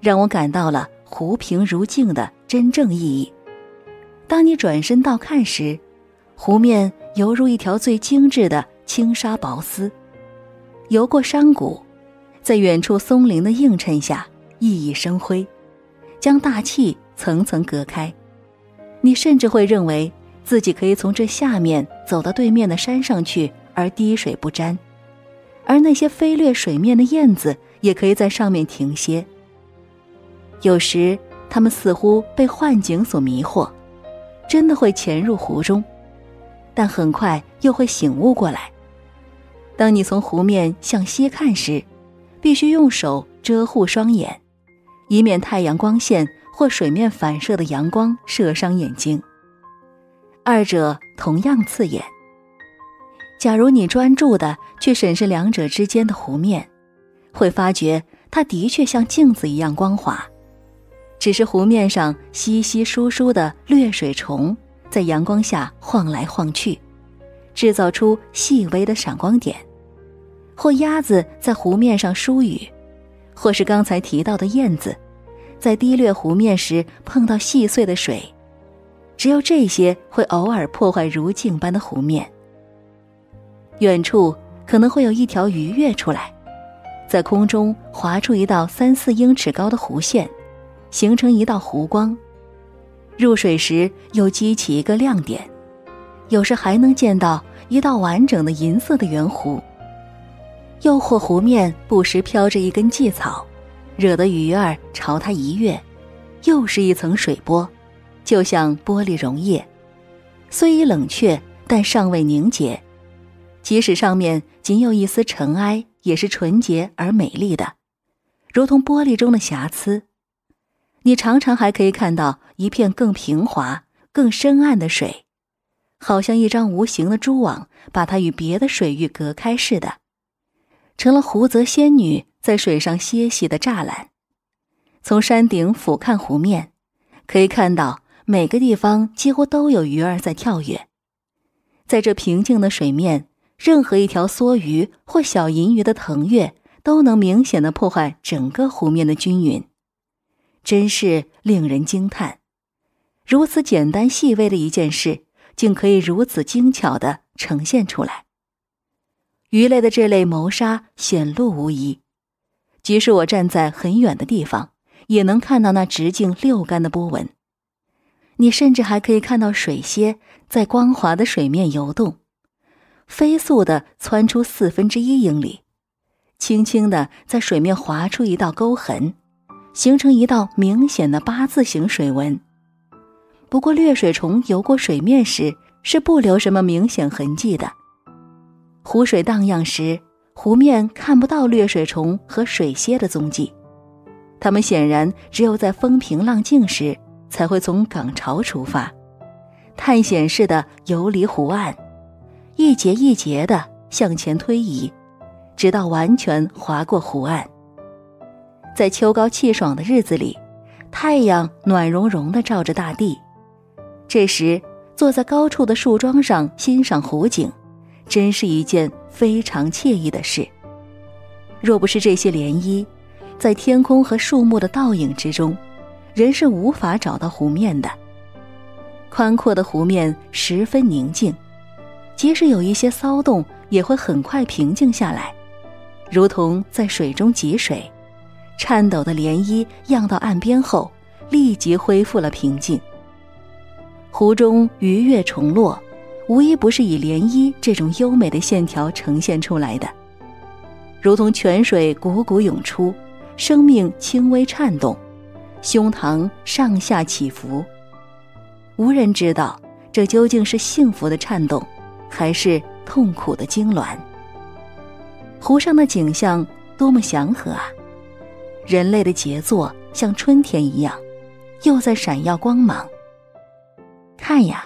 让我感到了湖平如镜的真正意义。当你转身倒看时，湖面犹如一条最精致的轻纱薄丝，游过山谷，在远处松林的映衬下熠熠生辉，将大气层层隔开。你甚至会认为自己可以从这下面走到对面的山上去而滴水不沾，而那些飞掠水面的燕子也可以在上面停歇。有时，它们似乎被幻景所迷惑，真的会潜入湖中。但很快又会醒悟过来。当你从湖面向西看时，必须用手遮护双眼，以免太阳光线或水面反射的阳光射伤眼睛。二者同样刺眼。假如你专注地去审视两者之间的湖面，会发觉它的确像镜子一样光滑，只是湖面上稀稀疏疏的掠水虫。在阳光下晃来晃去，制造出细微的闪光点。或鸭子在湖面上疏雨，或是刚才提到的燕子，在低掠湖面时碰到细碎的水，只有这些会偶尔破坏如镜般的湖面。远处可能会有一条鱼跃出来，在空中划出一道三四英尺高的弧线，形成一道湖光。入水时又激起一个亮点，有时还能见到一道完整的银色的圆弧。又或湖面不时飘着一根荠草，惹得鱼儿朝它一跃，又是一层水波，就像玻璃溶液，虽已冷却，但尚未凝结。即使上面仅有一丝尘埃，也是纯洁而美丽的，如同玻璃中的瑕疵。你常常还可以看到一片更平滑、更深暗的水，好像一张无形的蛛网，把它与别的水域隔开似的。成了湖泽仙女在水上歇息的栅栏。从山顶俯瞰湖面，可以看到每个地方几乎都有鱼儿在跳跃。在这平静的水面，任何一条梭鱼或小银鱼的腾跃，都能明显的破坏整个湖面的均匀，真是令人惊叹。如此简单细微的一件事，竟可以如此精巧的呈现出来。鱼类的这类谋杀显露无遗，即使我站在很远的地方，也能看到那直径六竿的波纹。你甚至还可以看到水蝎在光滑的水面游动，飞速地窜出四分之一英里，轻轻地在水面划出一道沟痕，形成一道明显的八字形水纹。不过，掠水虫游过水面时是不留什么明显痕迹的。湖水荡漾时，湖面看不到掠水虫和水蝎的踪迹，它们显然只有在风平浪静时才会从港潮出发，探险似的游离湖岸，一节一节的向前推移，直到完全划过湖岸。在秋高气爽的日子里，太阳暖融融的照着大地，这时坐在高处的树桩上欣赏湖景。真是一件非常惬意的事。若不是这些涟漪，在天空和树木的倒影之中，人是无法找到湖面的。宽阔的湖面十分宁静，即使有一些骚动，也会很快平静下来，如同在水中汲水，颤抖的涟漪漾到岸边后，立即恢复了平静。湖中鱼跃虫落。无一不是以涟漪这种优美的线条呈现出来的，如同泉水汩汩涌出，生命轻微颤动，胸膛上下起伏。无人知道这究竟是幸福的颤动，还是痛苦的痉挛。湖上的景象多么祥和啊！人类的杰作像春天一样，又在闪耀光芒。看呀！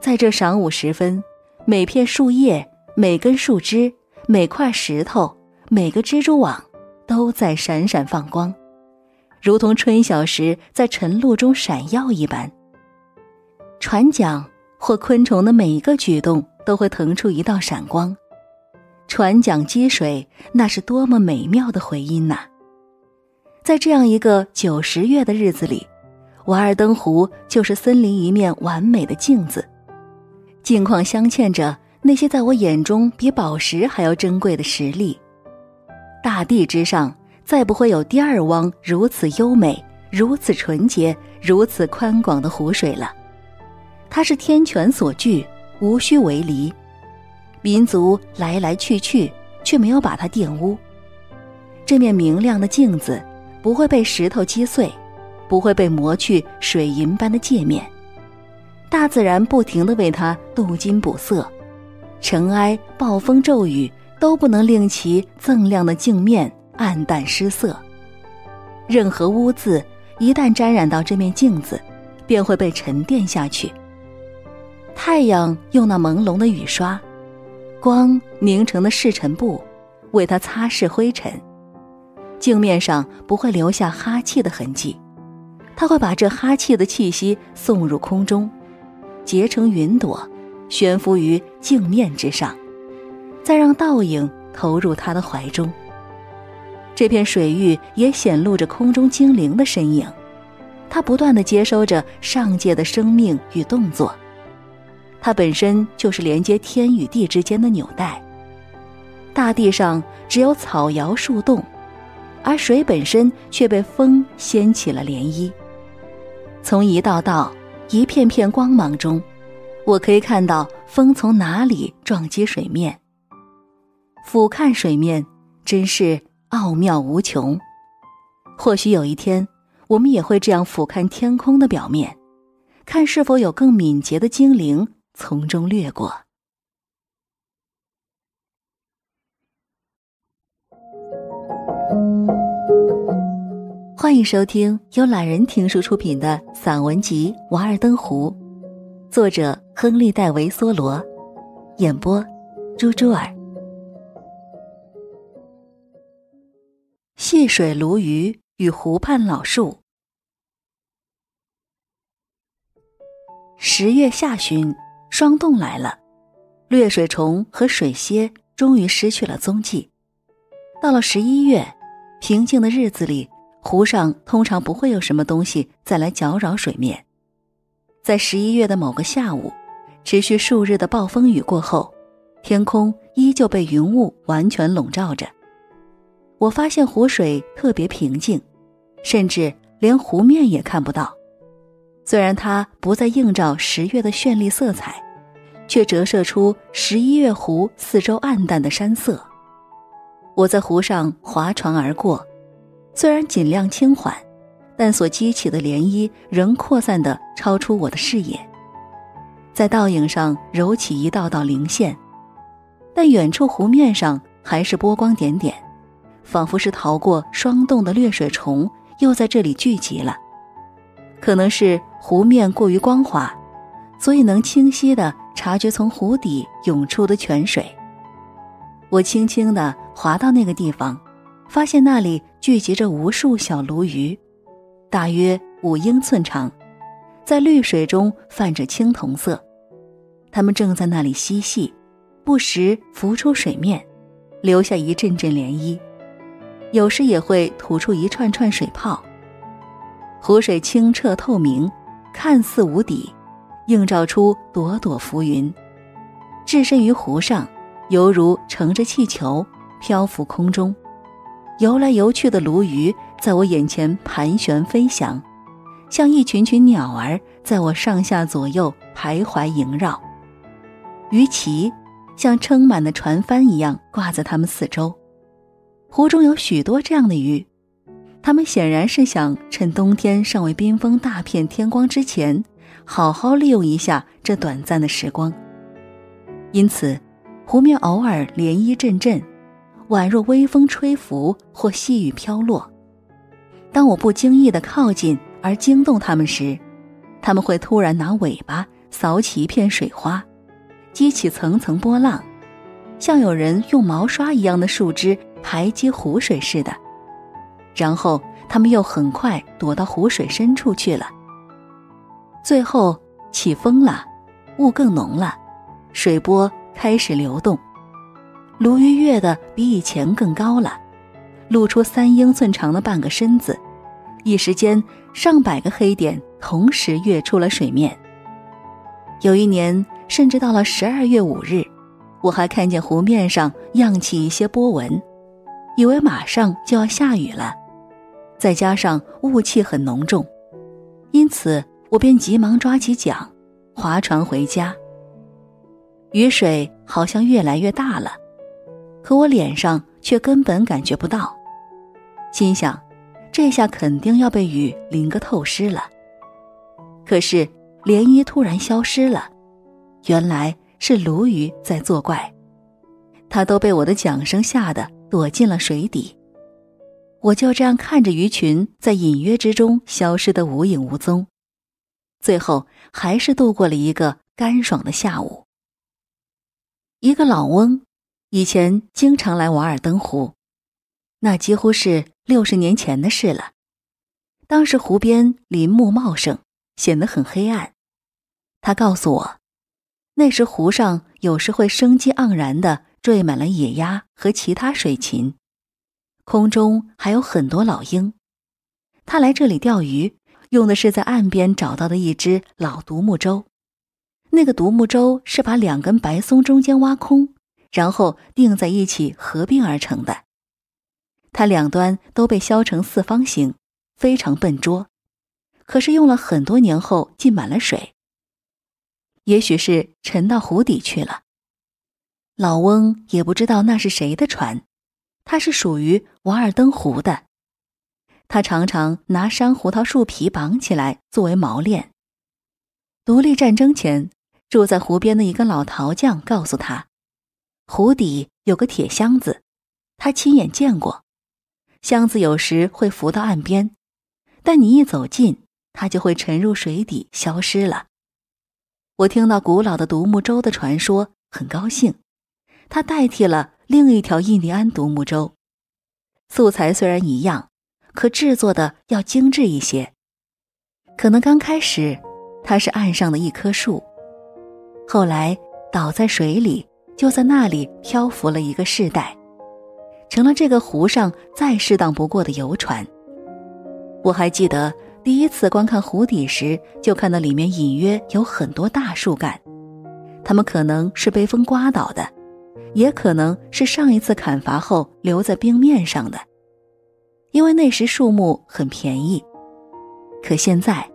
在这晌午时分，每片树叶、每根树枝、每块石头、每个蜘蛛网，都在闪闪放光，如同春晓时在晨露中闪耀一般。船桨或昆虫的每一个举动，都会腾出一道闪光。船桨击水，那是多么美妙的回音呐！在这样一个九十月的日子里，瓦尔登湖就是森林一面完美的镜子。镜框镶嵌着那些在我眼中比宝石还要珍贵的实力。大地之上再不会有第二汪如此优美、如此纯洁、如此宽广的湖水了。它是天泉所聚，无需为离。民族来来去去，却没有把它玷污。这面明亮的镜子不会被石头击碎，不会被磨去水银般的界面。大自然不停地为它镀金补色，尘埃、暴风、骤雨都不能令其锃亮的镜面暗淡失色。任何污渍一旦沾染到这面镜子，便会被沉淀下去。太阳用那朦胧的雨刷，光凝成的视尘布，为它擦拭灰尘，镜面上不会留下哈气的痕迹，它会把这哈气的气息送入空中。结成云朵，悬浮于镜面之上，再让倒影投入他的怀中。这片水域也显露着空中精灵的身影，它不断的接收着上界的生命与动作。它本身就是连接天与地之间的纽带。大地上只有草摇树动，而水本身却被风掀起了涟漪。从一道道、一片片光芒中，我可以看到风从哪里撞击水面。俯瞰水面，真是奥妙无穷。或许有一天，我们也会这样俯瞰天空的表面，看是否有更敏捷的精灵从中掠过。欢迎收听由懒人听书出品的散文集《瓦尔登湖》，作者亨利·戴维·梭罗，演播猪猪儿。戏水鲈鱼与湖畔老树。十月下旬，霜冻来了，掠水虫和水蝎终于失去了踪迹。到了十一月，平静的日子里。湖上通常不会有什么东西再来搅扰水面。在十一月的某个下午，持续数日的暴风雨过后，天空依旧被云雾完全笼罩着。我发现湖水特别平静，甚至连湖面也看不到。虽然它不再映照十月的绚丽色彩，却折射出十一月湖四周暗淡的山色。我在湖上划船而过。虽然尽量轻缓，但所激起的涟漪仍扩散的超出我的视野，在倒影上揉起一道道零线，但远处湖面上还是波光点点，仿佛是逃过霜冻的掠水虫又在这里聚集了。可能是湖面过于光滑，所以能清晰地察觉从湖底涌出的泉水。我轻轻地滑到那个地方。发现那里聚集着无数小鲈鱼，大约五英寸长，在绿水中泛着青铜色。它们正在那里嬉戏，不时浮出水面，留下一阵阵涟漪，有时也会吐出一串串水泡。湖水清澈透明，看似无底，映照出朵朵浮云，置身于湖上，犹如乘着气球漂浮空中。游来游去的鲈鱼在我眼前盘旋飞翔，像一群群鸟儿在我上下左右徘徊萦绕。鱼鳍像撑满的船帆一样挂在它们四周。湖中有许多这样的鱼，它们显然是想趁冬天尚未冰封大片天光之前，好好利用一下这短暂的时光。因此，湖面偶尔涟漪阵阵。宛若微风吹拂或细雨飘落。当我不经意的靠近而惊动它们时，它们会突然拿尾巴扫起一片水花，激起层层波浪，像有人用毛刷一样的树枝排击湖水似的。然后它们又很快躲到湖水深处去了。最后起风了，雾更浓了，水波开始流动。鲈鱼跃得比以前更高了，露出三英寸长的半个身子。一时间，上百个黑点同时跃出了水面。有一年，甚至到了十二月五日，我还看见湖面上漾起一些波纹，以为马上就要下雨了。再加上雾气很浓重，因此我便急忙抓起桨，划船回家。雨水好像越来越大了。可我脸上却根本感觉不到，心想，这下肯定要被雨淋个透湿了。可是涟漪突然消失了，原来是鲈鱼在作怪，它都被我的桨声吓得躲进了水底。我就这样看着鱼群在隐约之中消失得无影无踪，最后还是度过了一个干爽的下午。一个老翁。以前经常来瓦尔登湖，那几乎是六十年前的事了。当时湖边林木茂盛，显得很黑暗。他告诉我，那时湖上有时会生机盎然的缀满了野鸭和其他水禽，空中还有很多老鹰。他来这里钓鱼，用的是在岸边找到的一只老独木舟。那个独木舟是把两根白松中间挖空，然后钉在一起合并而成的。它两端都被削成四方形，非常笨拙，可是用了很多年后浸满了水。也许是沉到湖底去了。老翁也不知道那是谁的船，它是属于瓦尔登湖的。他常常拿山胡桃树皮绑起来作为锚链。独立战争前，住在湖边的一个老陶匠告诉他，湖底有个铁箱子，他亲眼见过。箱子有时会浮到岸边，但你一走近，它就会沉入水底消失了。我听到古老的独木舟的传说，很高兴。它代替了另一条印第安独木舟，素材虽然一样，可制作的要精致一些。可能刚开始，它是岸上的一棵树，后来倒在水里，就在那里漂浮了一个世代，成了这个湖上再适当不过的游船。我还记得第一次观看湖底时，就看到里面隐约有很多大树干，它们可能是被风刮倒的。也可能是上一次砍伐后留在冰面上的，因为那时树木很便宜。可现在，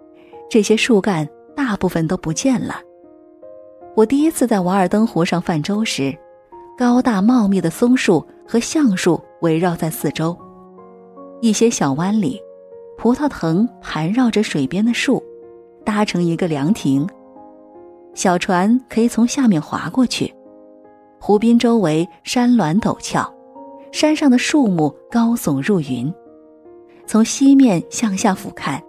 这些树干大部分都不见了。我第一次在瓦尔登湖上泛舟时，高大茂密的松树和橡树围绕在四周，一些小湾里，葡萄藤盘绕着水边的树，搭成一个凉亭，小船可以从下面划过去。湖滨周围山峦陡峭，山上的树木高耸入云。从西面向下俯瞰，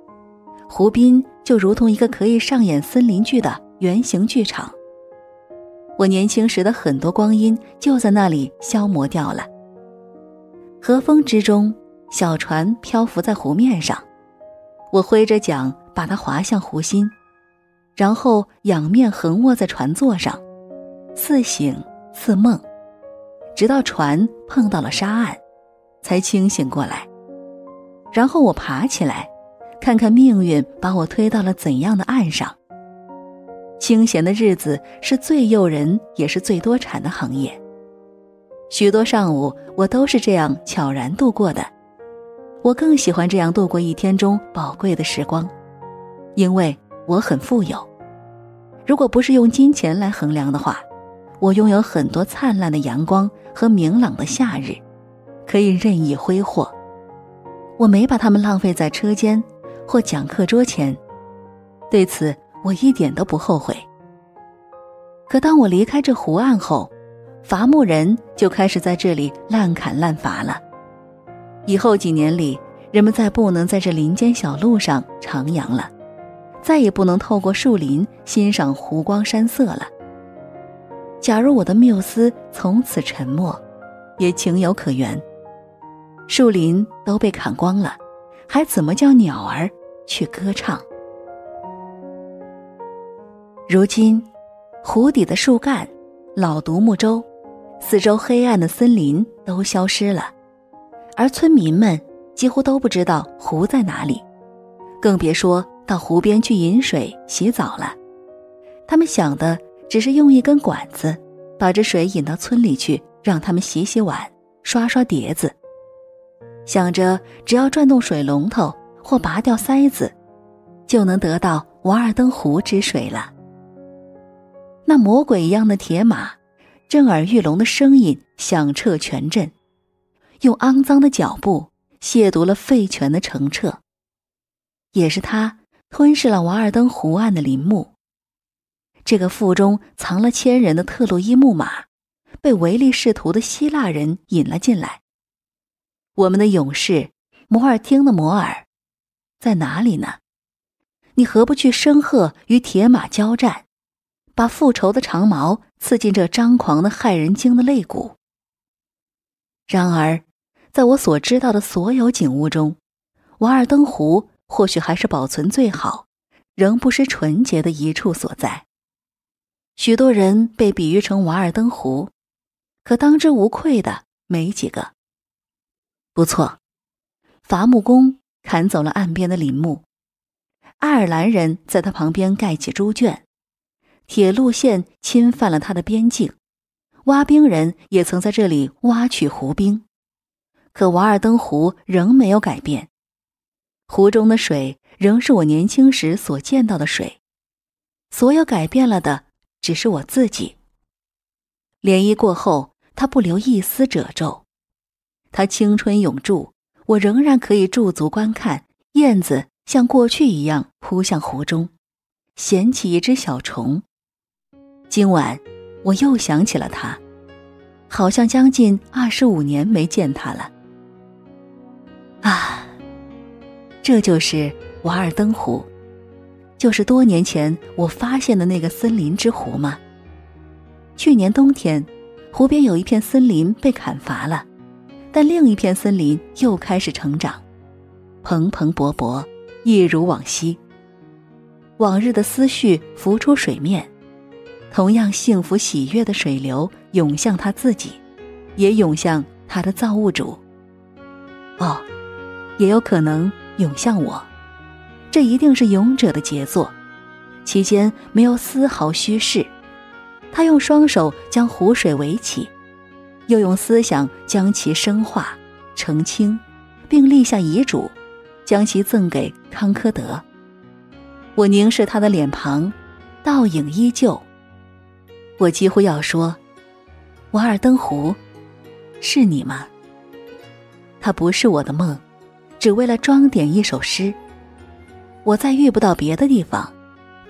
湖滨就如同一个可以上演森林剧的圆形剧场。我年轻时的很多光阴就在那里消磨掉了。和风之中，小船漂浮在湖面上，我挥着桨把它划向湖心，然后仰面横卧在船座上，似醒。似梦，直到船碰到了沙岸，才清醒过来。然后我爬起来，看看命运把我推到了怎样的岸上。清闲的日子是最诱人，也是最多产的行业。许多上午我都是这样悄然度过的。我更喜欢这样度过一天中宝贵的时光，因为我很富有。如果不是用金钱来衡量的话。我拥有很多灿烂的阳光和明朗的夏日，可以任意挥霍。我没把它们浪费在车间或讲课桌前，对此我一点都不后悔。可当我离开这湖岸后，伐木人就开始在这里滥砍滥伐了。以后几年里，人们再不能在这林间小路上徜徉了，再也不能透过树林欣赏湖光山色了。假如我的缪斯从此沉默，也情有可原。树林都被砍光了，还怎么叫鸟儿去歌唱？如今，湖底的树干、老独木舟、四周黑暗的森林都消失了，而村民们几乎都不知道湖在哪里，更别说到湖边去饮水、洗澡了。他们想的。只是用一根管子，把这水引到村里去，让他们洗洗碗、刷刷碟子，想着只要转动水龙头或拔掉塞子，就能得到瓦尔登湖之水了。那魔鬼一样的铁马，震耳欲聋的声音响彻全镇，用肮脏的脚步亵渎了废泉的澄澈。也是他吞噬了瓦尔登湖岸的林木。这个腹中藏了千人的特洛伊木马，被唯利是图的希腊人引了进来。我们的勇士摩尔汀的摩尔，在哪里呢？你何不去申赫与铁马交战，把复仇的长矛刺进这张狂的害人精的肋骨？然而，在我所知道的所有景物中，瓦尔登湖或许还是保存最好、仍不失纯洁的一处所在。许多人被比喻成瓦尔登湖，可当之无愧的没几个。不错，伐木工砍走了岸边的林木，爱尔兰人在他旁边盖起猪圈，铁路线侵犯了他的边境，挖冰人也曾在这里挖取湖冰。可瓦尔登湖仍没有改变，湖中的水仍是我年轻时所见到的水，所有改变了的只是我自己。涟漪过后，它不留一丝褶皱，它青春永驻，我仍然可以驻足观看燕子像过去一样扑向湖中，衔起一只小虫。今晚，我又想起了他，好像将近二十五年没见他了。啊，这就是瓦尔登湖，就是多年前我发现的那个森林之湖吗？去年冬天，湖边有一片森林被砍伐了，但另一片森林又开始成长，蓬蓬勃勃，一如往昔。往日的思绪浮出水面，同样幸福喜悦的水流涌向他自己，也涌向他的造物主。哦。也有可能涌向我，这一定是勇者的杰作，其间没有丝毫虚饰。他用双手将湖水围起，又用思想将其生化、澄清，并立下遗嘱，将其赠给康科德。我凝视他的脸庞，倒影依旧。我几乎要说：“瓦尔登湖，是你吗？”它不是我的梦。只为了装点一首诗，我再遇不到别的地方，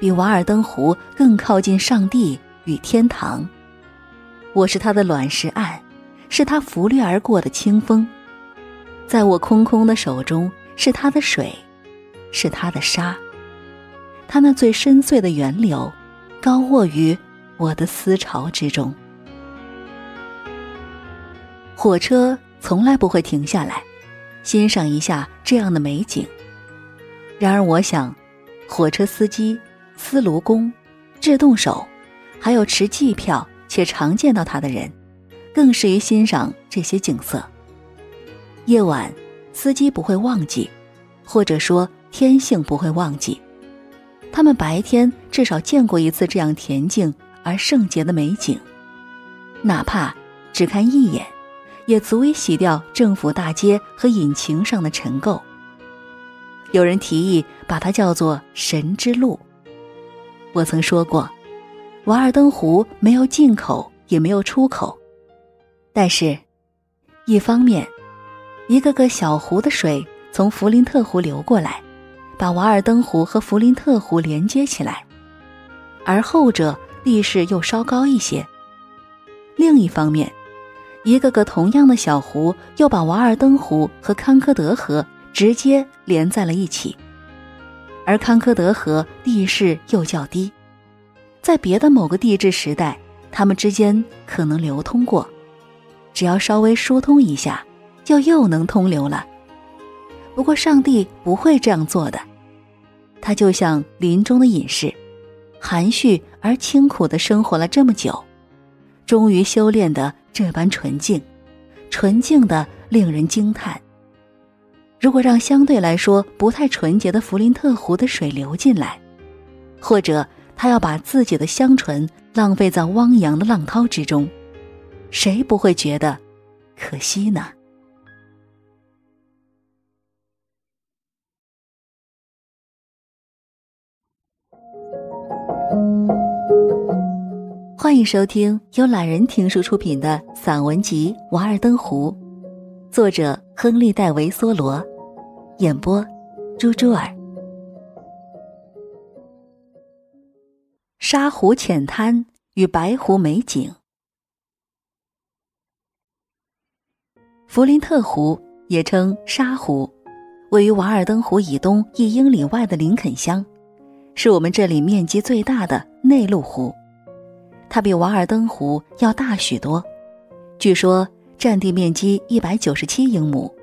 比瓦尔登湖更靠近上帝与天堂。我是他的卵石岸，是他拂掠而过的清风，在我空空的手中是他的水，是他的沙，他那最深邃的源流，高卧于我的思潮之中。火车从来不会停下来。欣赏一下这样的美景。然而，我想，火车司机、司炉工、制动手，还有持季票且常见到他的人，更适于欣赏这些景色。夜晚，司机不会忘记，或者说天性不会忘记，他们白天至少见过一次这样恬静而圣洁的美景，哪怕只看一眼。也足以洗掉政府大街和引擎上的尘垢。有人提议把它叫做“神之路”。我曾说过，瓦尔登湖没有进口，也没有出口。但是，一方面，一个个小湖的水从弗林特湖流过来，把瓦尔登湖和弗林特湖连接起来，而后者地势又稍高一些。另一方面，一个个同样的小湖，又把瓦尔登湖和康科德河直接连在了一起。而康科德河地势又较低，在别的某个地质时代，它们之间可能流通过，只要稍微疏通一下，就又能通流了。不过上帝不会这样做的，他就像林中的隐士，含蓄而清苦的生活了这么久，终于修炼的。这般纯净，纯净的令人惊叹。如果让相对来说不太纯洁的弗林特湖的水流进来，或者他要把自己的香醇浪费在汪洋的浪涛之中，谁不会觉得可惜呢？欢迎收听由懒人听书出品的散文集《瓦尔登湖》，作者亨利·戴维·梭罗，演播猪猪儿。沙湖浅滩与白湖美景。弗林特湖也称沙湖，位于瓦尔登湖以东一英里外的林肯乡，是我们这里面积最大的内陆湖。它比瓦尔登湖要大许多，据说占地面积一百九十七英亩，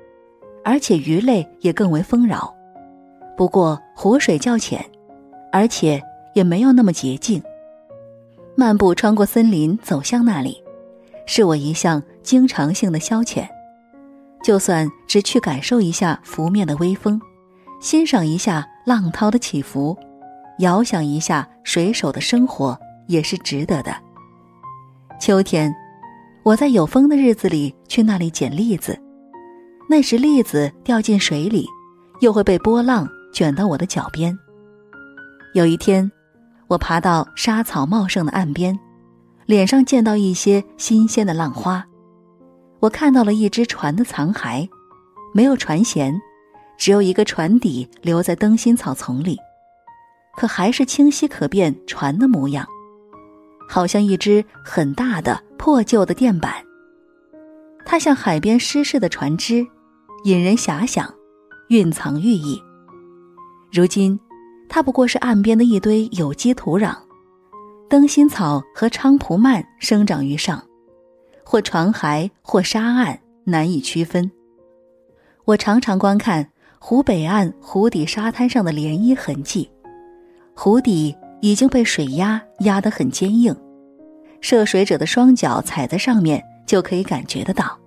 而且鱼类也更为丰饶。不过湖水较浅，而且也没有那么洁净。漫步穿过森林走向那里，是我一项经常性的消遣。就算只去感受一下拂面的微风，欣赏一下浪涛的起伏，遥想一下水手的生活，也是值得的。秋天，我在有风的日子里去那里捡栗子，那时栗子掉进水里，又会被波浪卷到我的脚边。有一天，我爬到沙草茂盛的岸边，脸上见到一些新鲜的浪花。我看到了一只船的残骸，没有船舷，只有一个船底留在灯芯草丛里，可还是清晰可辨船的模样，好像一只很大的破旧的垫板。它像海边失事的船只，引人遐想，蕴藏寓意。如今，它不过是岸边的一堆有机土壤，灯芯草和菖蒲蔓生长于上。或船骸，或沙岸，难以区分。我常常观看湖北岸湖底沙滩上的涟漪痕迹，湖底已经被水压压得很坚硬，涉水者的双脚踩在上面就可以感觉得到。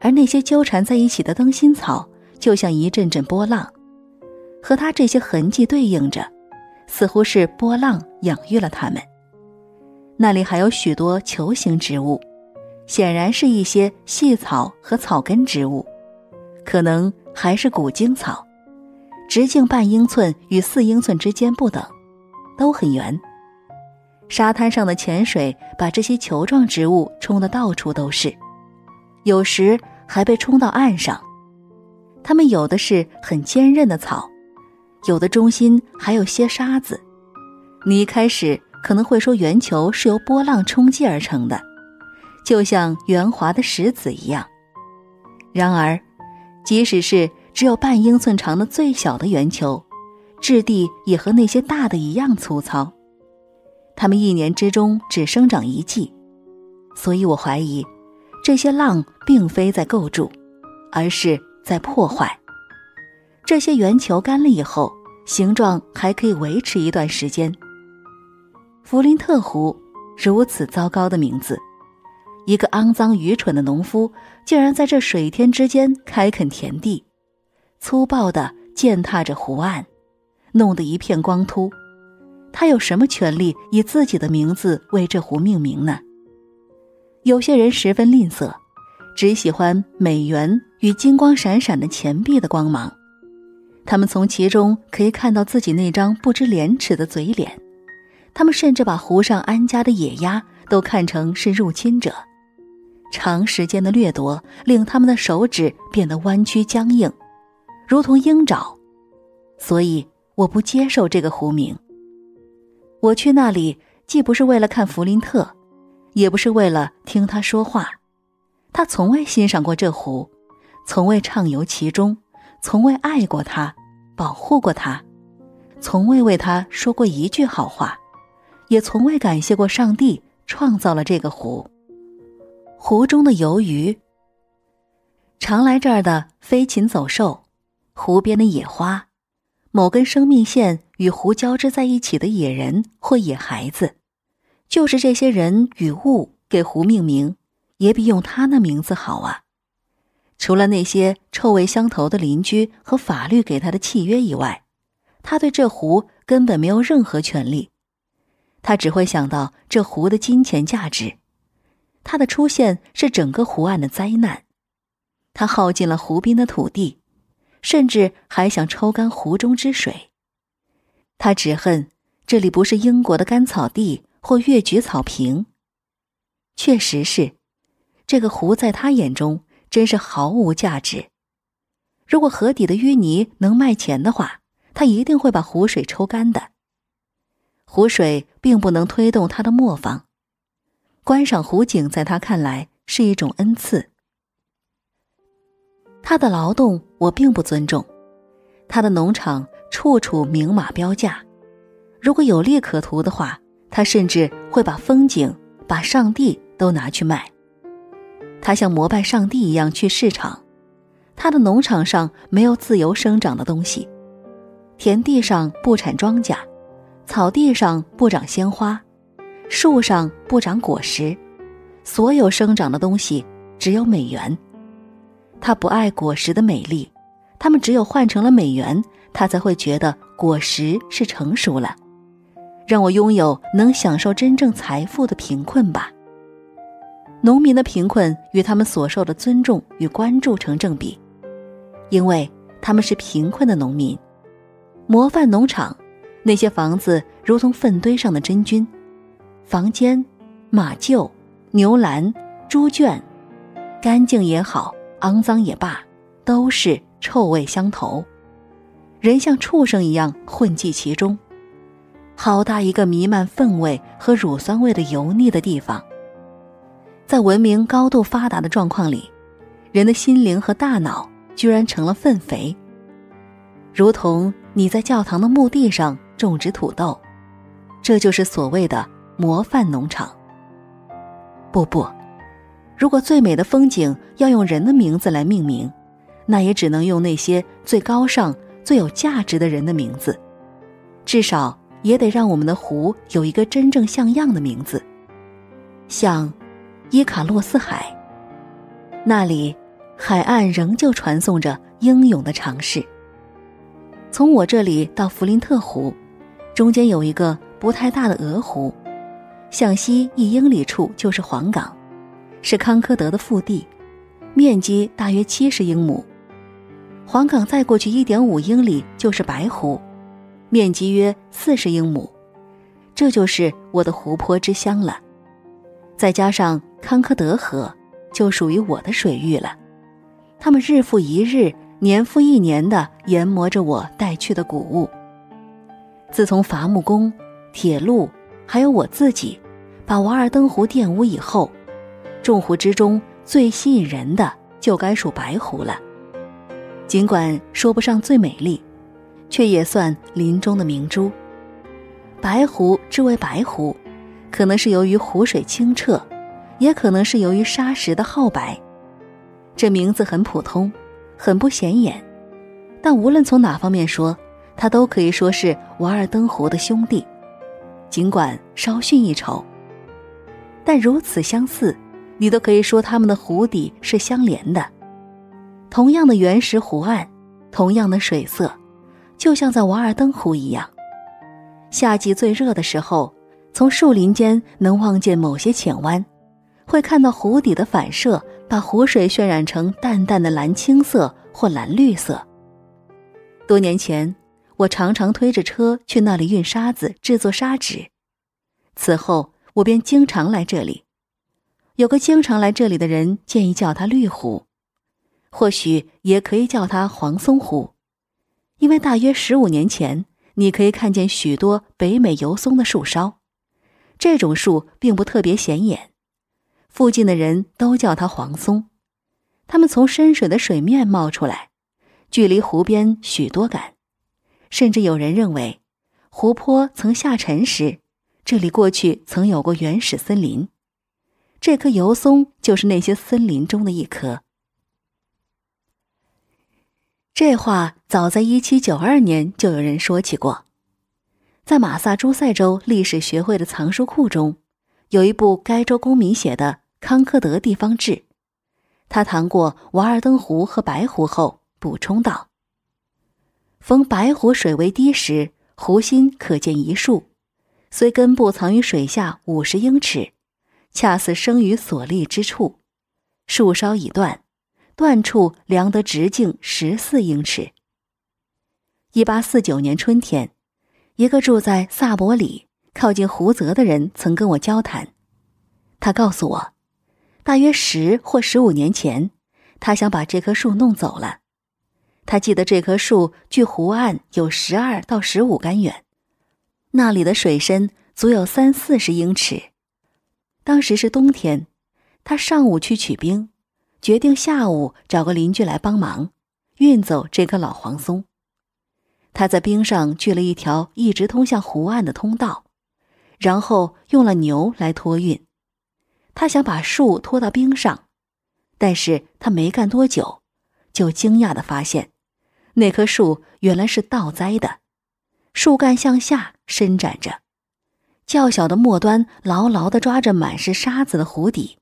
而那些纠缠在一起的灯芯草，就像一阵阵波浪，和它这些痕迹对应着，似乎是波浪养育了它们。那里还有许多球形植物。显然是一些细草和草根植物，可能还是古荆草，直径半英寸与四英寸之间不等，都很圆。沙滩上的浅水把这些球状植物冲得到处都是，有时还被冲到岸上。它们有的是很坚韧的草，有的中心还有些沙子。你一开始可能会说圆球是由波浪冲击而成的。就像圆滑的石子一样。然而，即使是只有半英寸长的最小的圆球，质地也和那些大的一样粗糙。它们一年之中只生长一季，所以我怀疑，这些浪并非在构筑，而是在破坏。这些圆球干了以后，形状还可以维持一段时间。弗林特湖，如此糟糕的名字。一个肮脏愚蠢的农夫，竟然在这水天之间开垦田地，粗暴地践踏着湖岸，弄得一片光秃。他有什么权利以自己的名字为这湖命名呢？有些人十分吝啬，只喜欢美元与金光闪闪的钱币的光芒，他们从其中可以看到自己那张不知廉耻的嘴脸。他们甚至把湖上安家的野鸭都看成是入侵者。长时间的掠夺令他们的手指变得弯曲僵硬，如同鹰爪，所以我不接受这个湖名。我去那里既不是为了看弗林特，也不是为了听他说话。他从未欣赏过这湖，从未畅游其中，从未爱过他，保护过他，从未为他说过一句好话，也从未感谢过上帝创造了这个湖。湖中的游鱼，常来这儿的飞禽走兽，湖边的野花，某根生命线与湖交织在一起的野人或野孩子，就是这些人与物给湖命名，也比用他那名字好啊。除了那些臭味相投的邻居和法律给他的契约以外，他对这湖根本没有任何权利，他只会想到这湖的金钱价值。它的出现是整个湖岸的灾难，它耗尽了湖滨的土地，甚至还想抽干湖中之水。他只恨这里不是英国的干草地或越橘草坪。确实是，这个湖在他眼中真是毫无价值。如果河底的淤泥能卖钱的话，他一定会把湖水抽干的。湖水并不能推动他的磨坊。观赏湖景，在他看来是一种恩赐。他的劳动我并不尊重，他的农场处处明码标价，如果有利可图的话，他甚至会把风景、把上帝都拿去卖。他像膜拜上帝一样去市场，他的农场上没有自由生长的东西，田地上不产庄稼，草地上不长鲜花。树上不长果实，所有生长的东西只有美元。他不爱果实的美丽，他们只有换成了美元，他才会觉得果实是成熟了。让我拥有能享受真正财富的贫困吧。农民的贫困与他们所受的尊重与关注成正比，因为他们是贫困的农民。模范农场，那些房子如同粪堆上的真菌，房间、马厩、牛栏、猪圈，干净也好，肮脏也罢，都是臭味相投，人像畜生一样混迹其中。好大一个弥漫粪味和乳酸味的油腻的地方。在文明高度发达的状况里，人的心灵和大脑居然成了粪肥。如同你在教堂的墓地上种植土豆，这就是所谓的模范农场。不不，如果最美的风景要用人的名字来命名，那也只能用那些最高尚、最有价值的人的名字，至少。也得让我们的湖有一个真正像样的名字，像伊卡洛斯海。那里海岸仍旧传颂着英勇的尝试。从我这里到弗林特湖，中间有一个不太大的鹅湖，向西一英里处就是黄港，是康科德的腹地，面积大约七十英亩。黄港再过去一点五英里就是白湖。面积约四十英亩，这就是我的湖泊之乡了。再加上康科德河，就属于我的水域了。他们日复一日、年复一年地研磨着我带去的谷物。自从伐木工、铁路，还有我自己，把瓦尔登湖玷污以后，众湖之中最吸引人的，就该属白湖了。尽管说不上最美丽。却也算林中的明珠。白湖之为白湖，可能是由于湖水清澈，也可能是由于沙石的皓白。这名字很普通，很不显眼，但无论从哪方面说，它都可以说是瓦尔登湖的兄弟，尽管稍逊一筹。但如此相似，你都可以说它们的湖底是相连的。同样的原石湖岸，同样的水色。就像在瓦尔登湖一样，夏季最热的时候，从树林间能望见某些浅湾，会看到湖底的反射，把湖水渲染成淡淡的蓝青色或蓝绿色。多年前，我常常推着车去那里运沙子制作砂纸，此后我便经常来这里。有个经常来这里的人建议叫它绿湖，或许也可以叫它黄松湖。因为大约十五年前，你可以看见许多北美油松的树梢，这种树并不特别显眼，附近的人都叫它黄松。它们从深水的水面冒出来，距离湖边许多杆，甚至有人认为，湖泊曾下沉时，这里过去曾有过原始森林。这棵油松就是那些森林中的一棵。这话早在一七九二年就有人说起过，在马萨诸塞州历史学会的藏书库中，有一部该州公民写的《康科德地方志》，他谈过瓦尔登湖和白湖后，补充道：“逢白湖水位低时，湖心可见一树，虽根部藏于水下五十英尺，恰似生于所立之处，树梢已断。”断处量得直径十四英尺。一八四九年春天，一个住在萨博里靠近湖泽的人曾跟我交谈，他告诉我，大约十或十五年前，他想把这棵树弄走了。他记得这棵树距湖岸有十二到十五竿远，那里的水深足有三四十英尺。当时是冬天，他上午去取冰。决定下午找个邻居来帮忙，运走这棵老黄松。他在冰上锯了一条一直通向湖岸的通道，然后用了牛来托运。他想把树拖到冰上，但是他没干多久，就惊讶地发现，那棵树原来是倒栽的，树干向下伸展着，较小的末端牢牢地抓着满是沙子的湖底，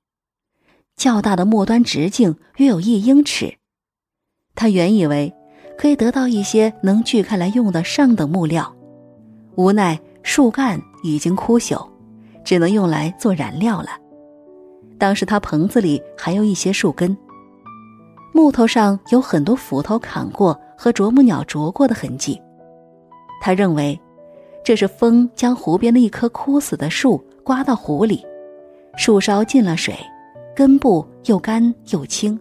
较大的末端直径约有一英尺。他原以为可以得到一些能锯开来用的上等木料，无奈树干已经枯朽，只能用来做燃料了。当时他棚子里还有一些树根，木头上有很多斧头砍过和啄木鸟啄过的痕迹。他认为，这是风将湖边的一棵枯死的树刮到湖里，树梢进了水，根部又干又轻。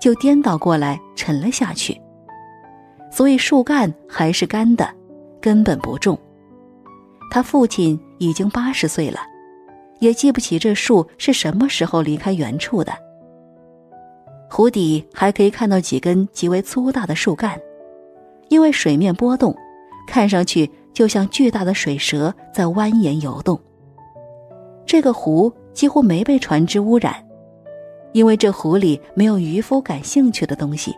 就颠倒过来沉了下去，所以树干还是干的，根本不重。他父亲已经八十岁了，也记不起这树是什么时候离开原处的。湖底还可以看到几根极为粗大的树干，因为水面波动，看上去就像巨大的水蛇在蜿蜒游动。这个湖几乎没被船只污染。因为这湖里没有渔夫感兴趣的东西，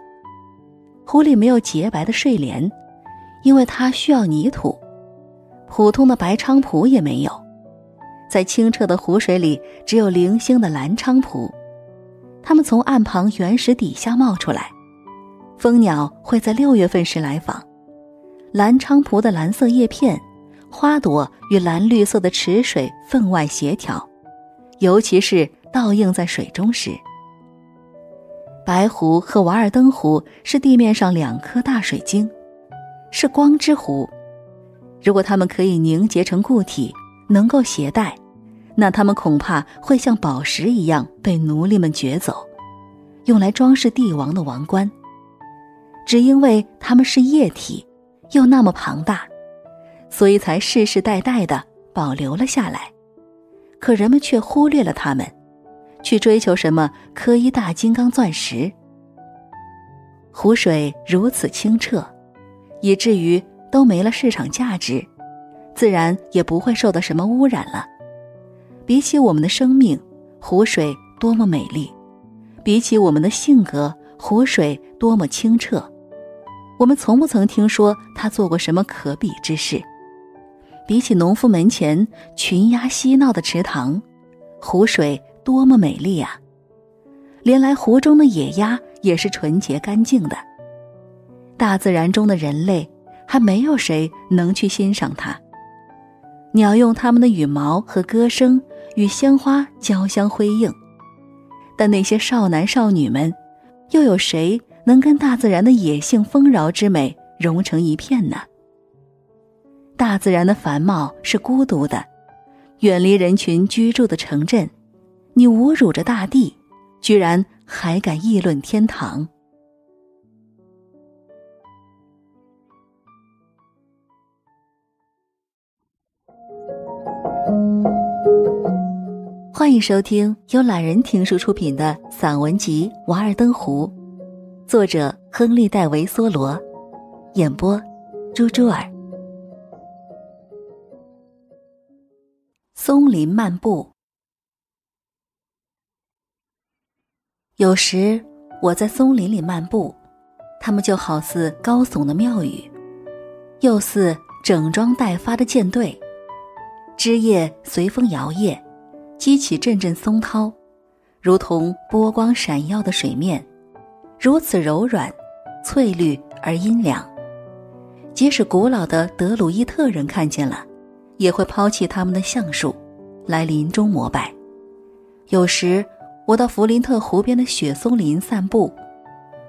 湖里没有洁白的睡莲，因为它需要泥土；普通的白菖蒲也没有，在清澈的湖水里只有零星的蓝菖蒲，它们从岸旁原石底下冒出来。蜂鸟会在六月份时来访，蓝菖蒲的蓝色叶片、花朵与蓝绿色的池水分外协调，尤其是。倒映在水中时，白湖和瓦尔登湖是地面上两颗大水晶，是光之湖。如果它们可以凝结成固体，能够携带，那它们恐怕会像宝石一样被奴隶们掘走，用来装饰帝王的王冠。只因为它们是液体，又那么庞大，所以才世世代代的保留了下来。可人们却忽略了它们。去追求什么科一大金刚钻石？湖水如此清澈，以至于都没了市场价值，自然也不会受到什么污染了。比起我们的生命，湖水多么美丽；比起我们的性格，湖水多么清澈。我们从不曾听说他做过什么可比之事。比起农夫门前群鸭嬉闹的池塘，湖水。多么美丽啊！连来湖中的野鸭也是纯洁干净的。大自然中的人类还没有谁能去欣赏它。鸟用它们的羽毛和歌声与鲜花交相辉映，但那些少男少女们，又有谁能跟大自然的野性丰饶之美融成一片呢？大自然的繁茂是孤独的，远离人群居住的城镇。你侮辱着大地，居然还敢议论天堂！欢迎收听由懒人听书出品的散文集《瓦尔登湖》，作者亨利·戴维·梭罗，演播猪猪儿。松林漫步。有时我在松林里漫步，它们就好似高耸的庙宇，又似整装待发的舰队。枝叶随风摇曳，激起阵阵松涛，如同波光闪耀的水面，如此柔软、翠绿而阴凉。即使古老的德鲁伊特人看见了，也会抛弃他们的橡树，来林中膜拜。有时。我到弗林特湖边的雪松林散步，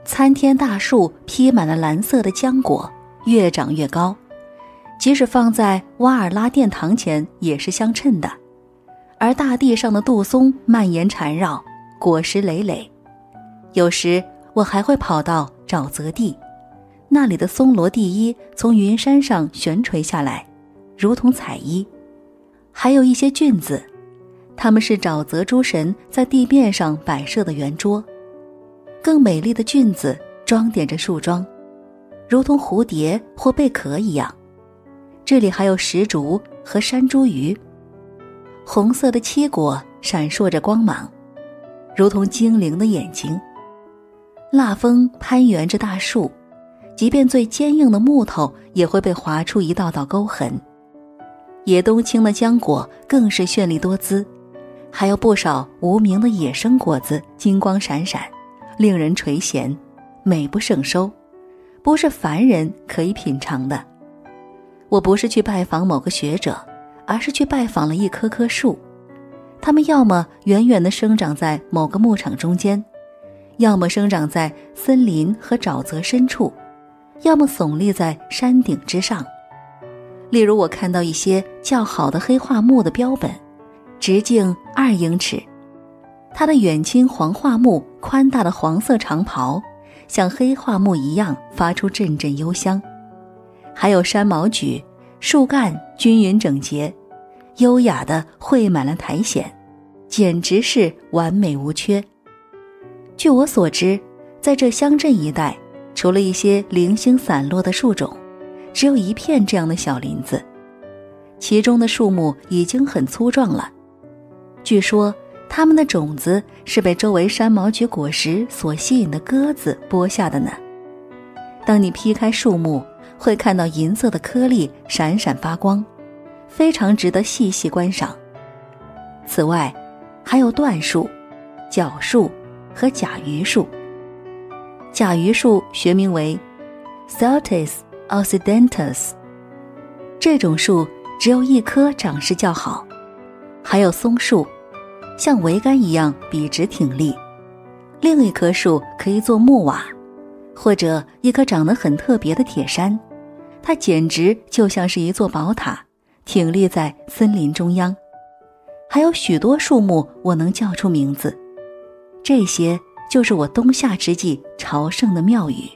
参天大树披满了蓝色的浆果，越长越高，即使放在瓦尔拉殿堂前也是相称的。而大地上的杜松蔓延缠绕，果实累累。有时我还会跑到沼泽地，那里的松萝第一从云山上悬垂下来，如同彩衣，还有一些菌子。它们是沼泽诸神在地面上摆设的圆桌，更美丽的菌子装点着树桩，如同蝴蝶或贝壳一样。这里还有石竹和山茱萸，红色的漆果闪烁着光芒，如同精灵的眼睛。蜡封攀援着大树，即便最坚硬的木头也会被划出一道道沟痕。野冬青的浆果更是绚丽多姿。还有不少无名的野生果子，金光闪闪，令人垂涎，美不胜收，不是凡人可以品尝的。我不是去拜访某个学者，而是去拜访了一棵棵树，它们要么远远地生长在某个牧场中间，要么生长在森林和沼泽深处，要么耸立在山顶之上。例如，我看到一些较好的黑桦木的标本，直径二英尺，它的远亲黄桦木宽大的黄色长袍，像黑桦木一样发出阵阵幽香。还有山毛榉，树干均匀整洁，优雅的绘满了苔藓，简直是完美无缺。据我所知，在这乡镇一带，除了一些零星散落的树种，只有一片这样的小林子，其中的树木已经很粗壮了。据说，它们的种子是被周围山毛榉果实所吸引的鸽子播下的呢。当你劈开树木，会看到银色的颗粒闪闪发光，非常值得细细观赏。此外，还有椴树、角树和甲鱼树。甲鱼树学名为 Celtis occidentus。这种树只有一棵长势较好，还有松树，像桅杆一样笔直挺立。另一棵树可以做木瓦。或者一棵长得很特别的铁杉，它简直就像是一座宝塔，挺立在森林中央。还有许多树木，我能叫出名字。这些就是我冬夏之际朝圣的庙宇。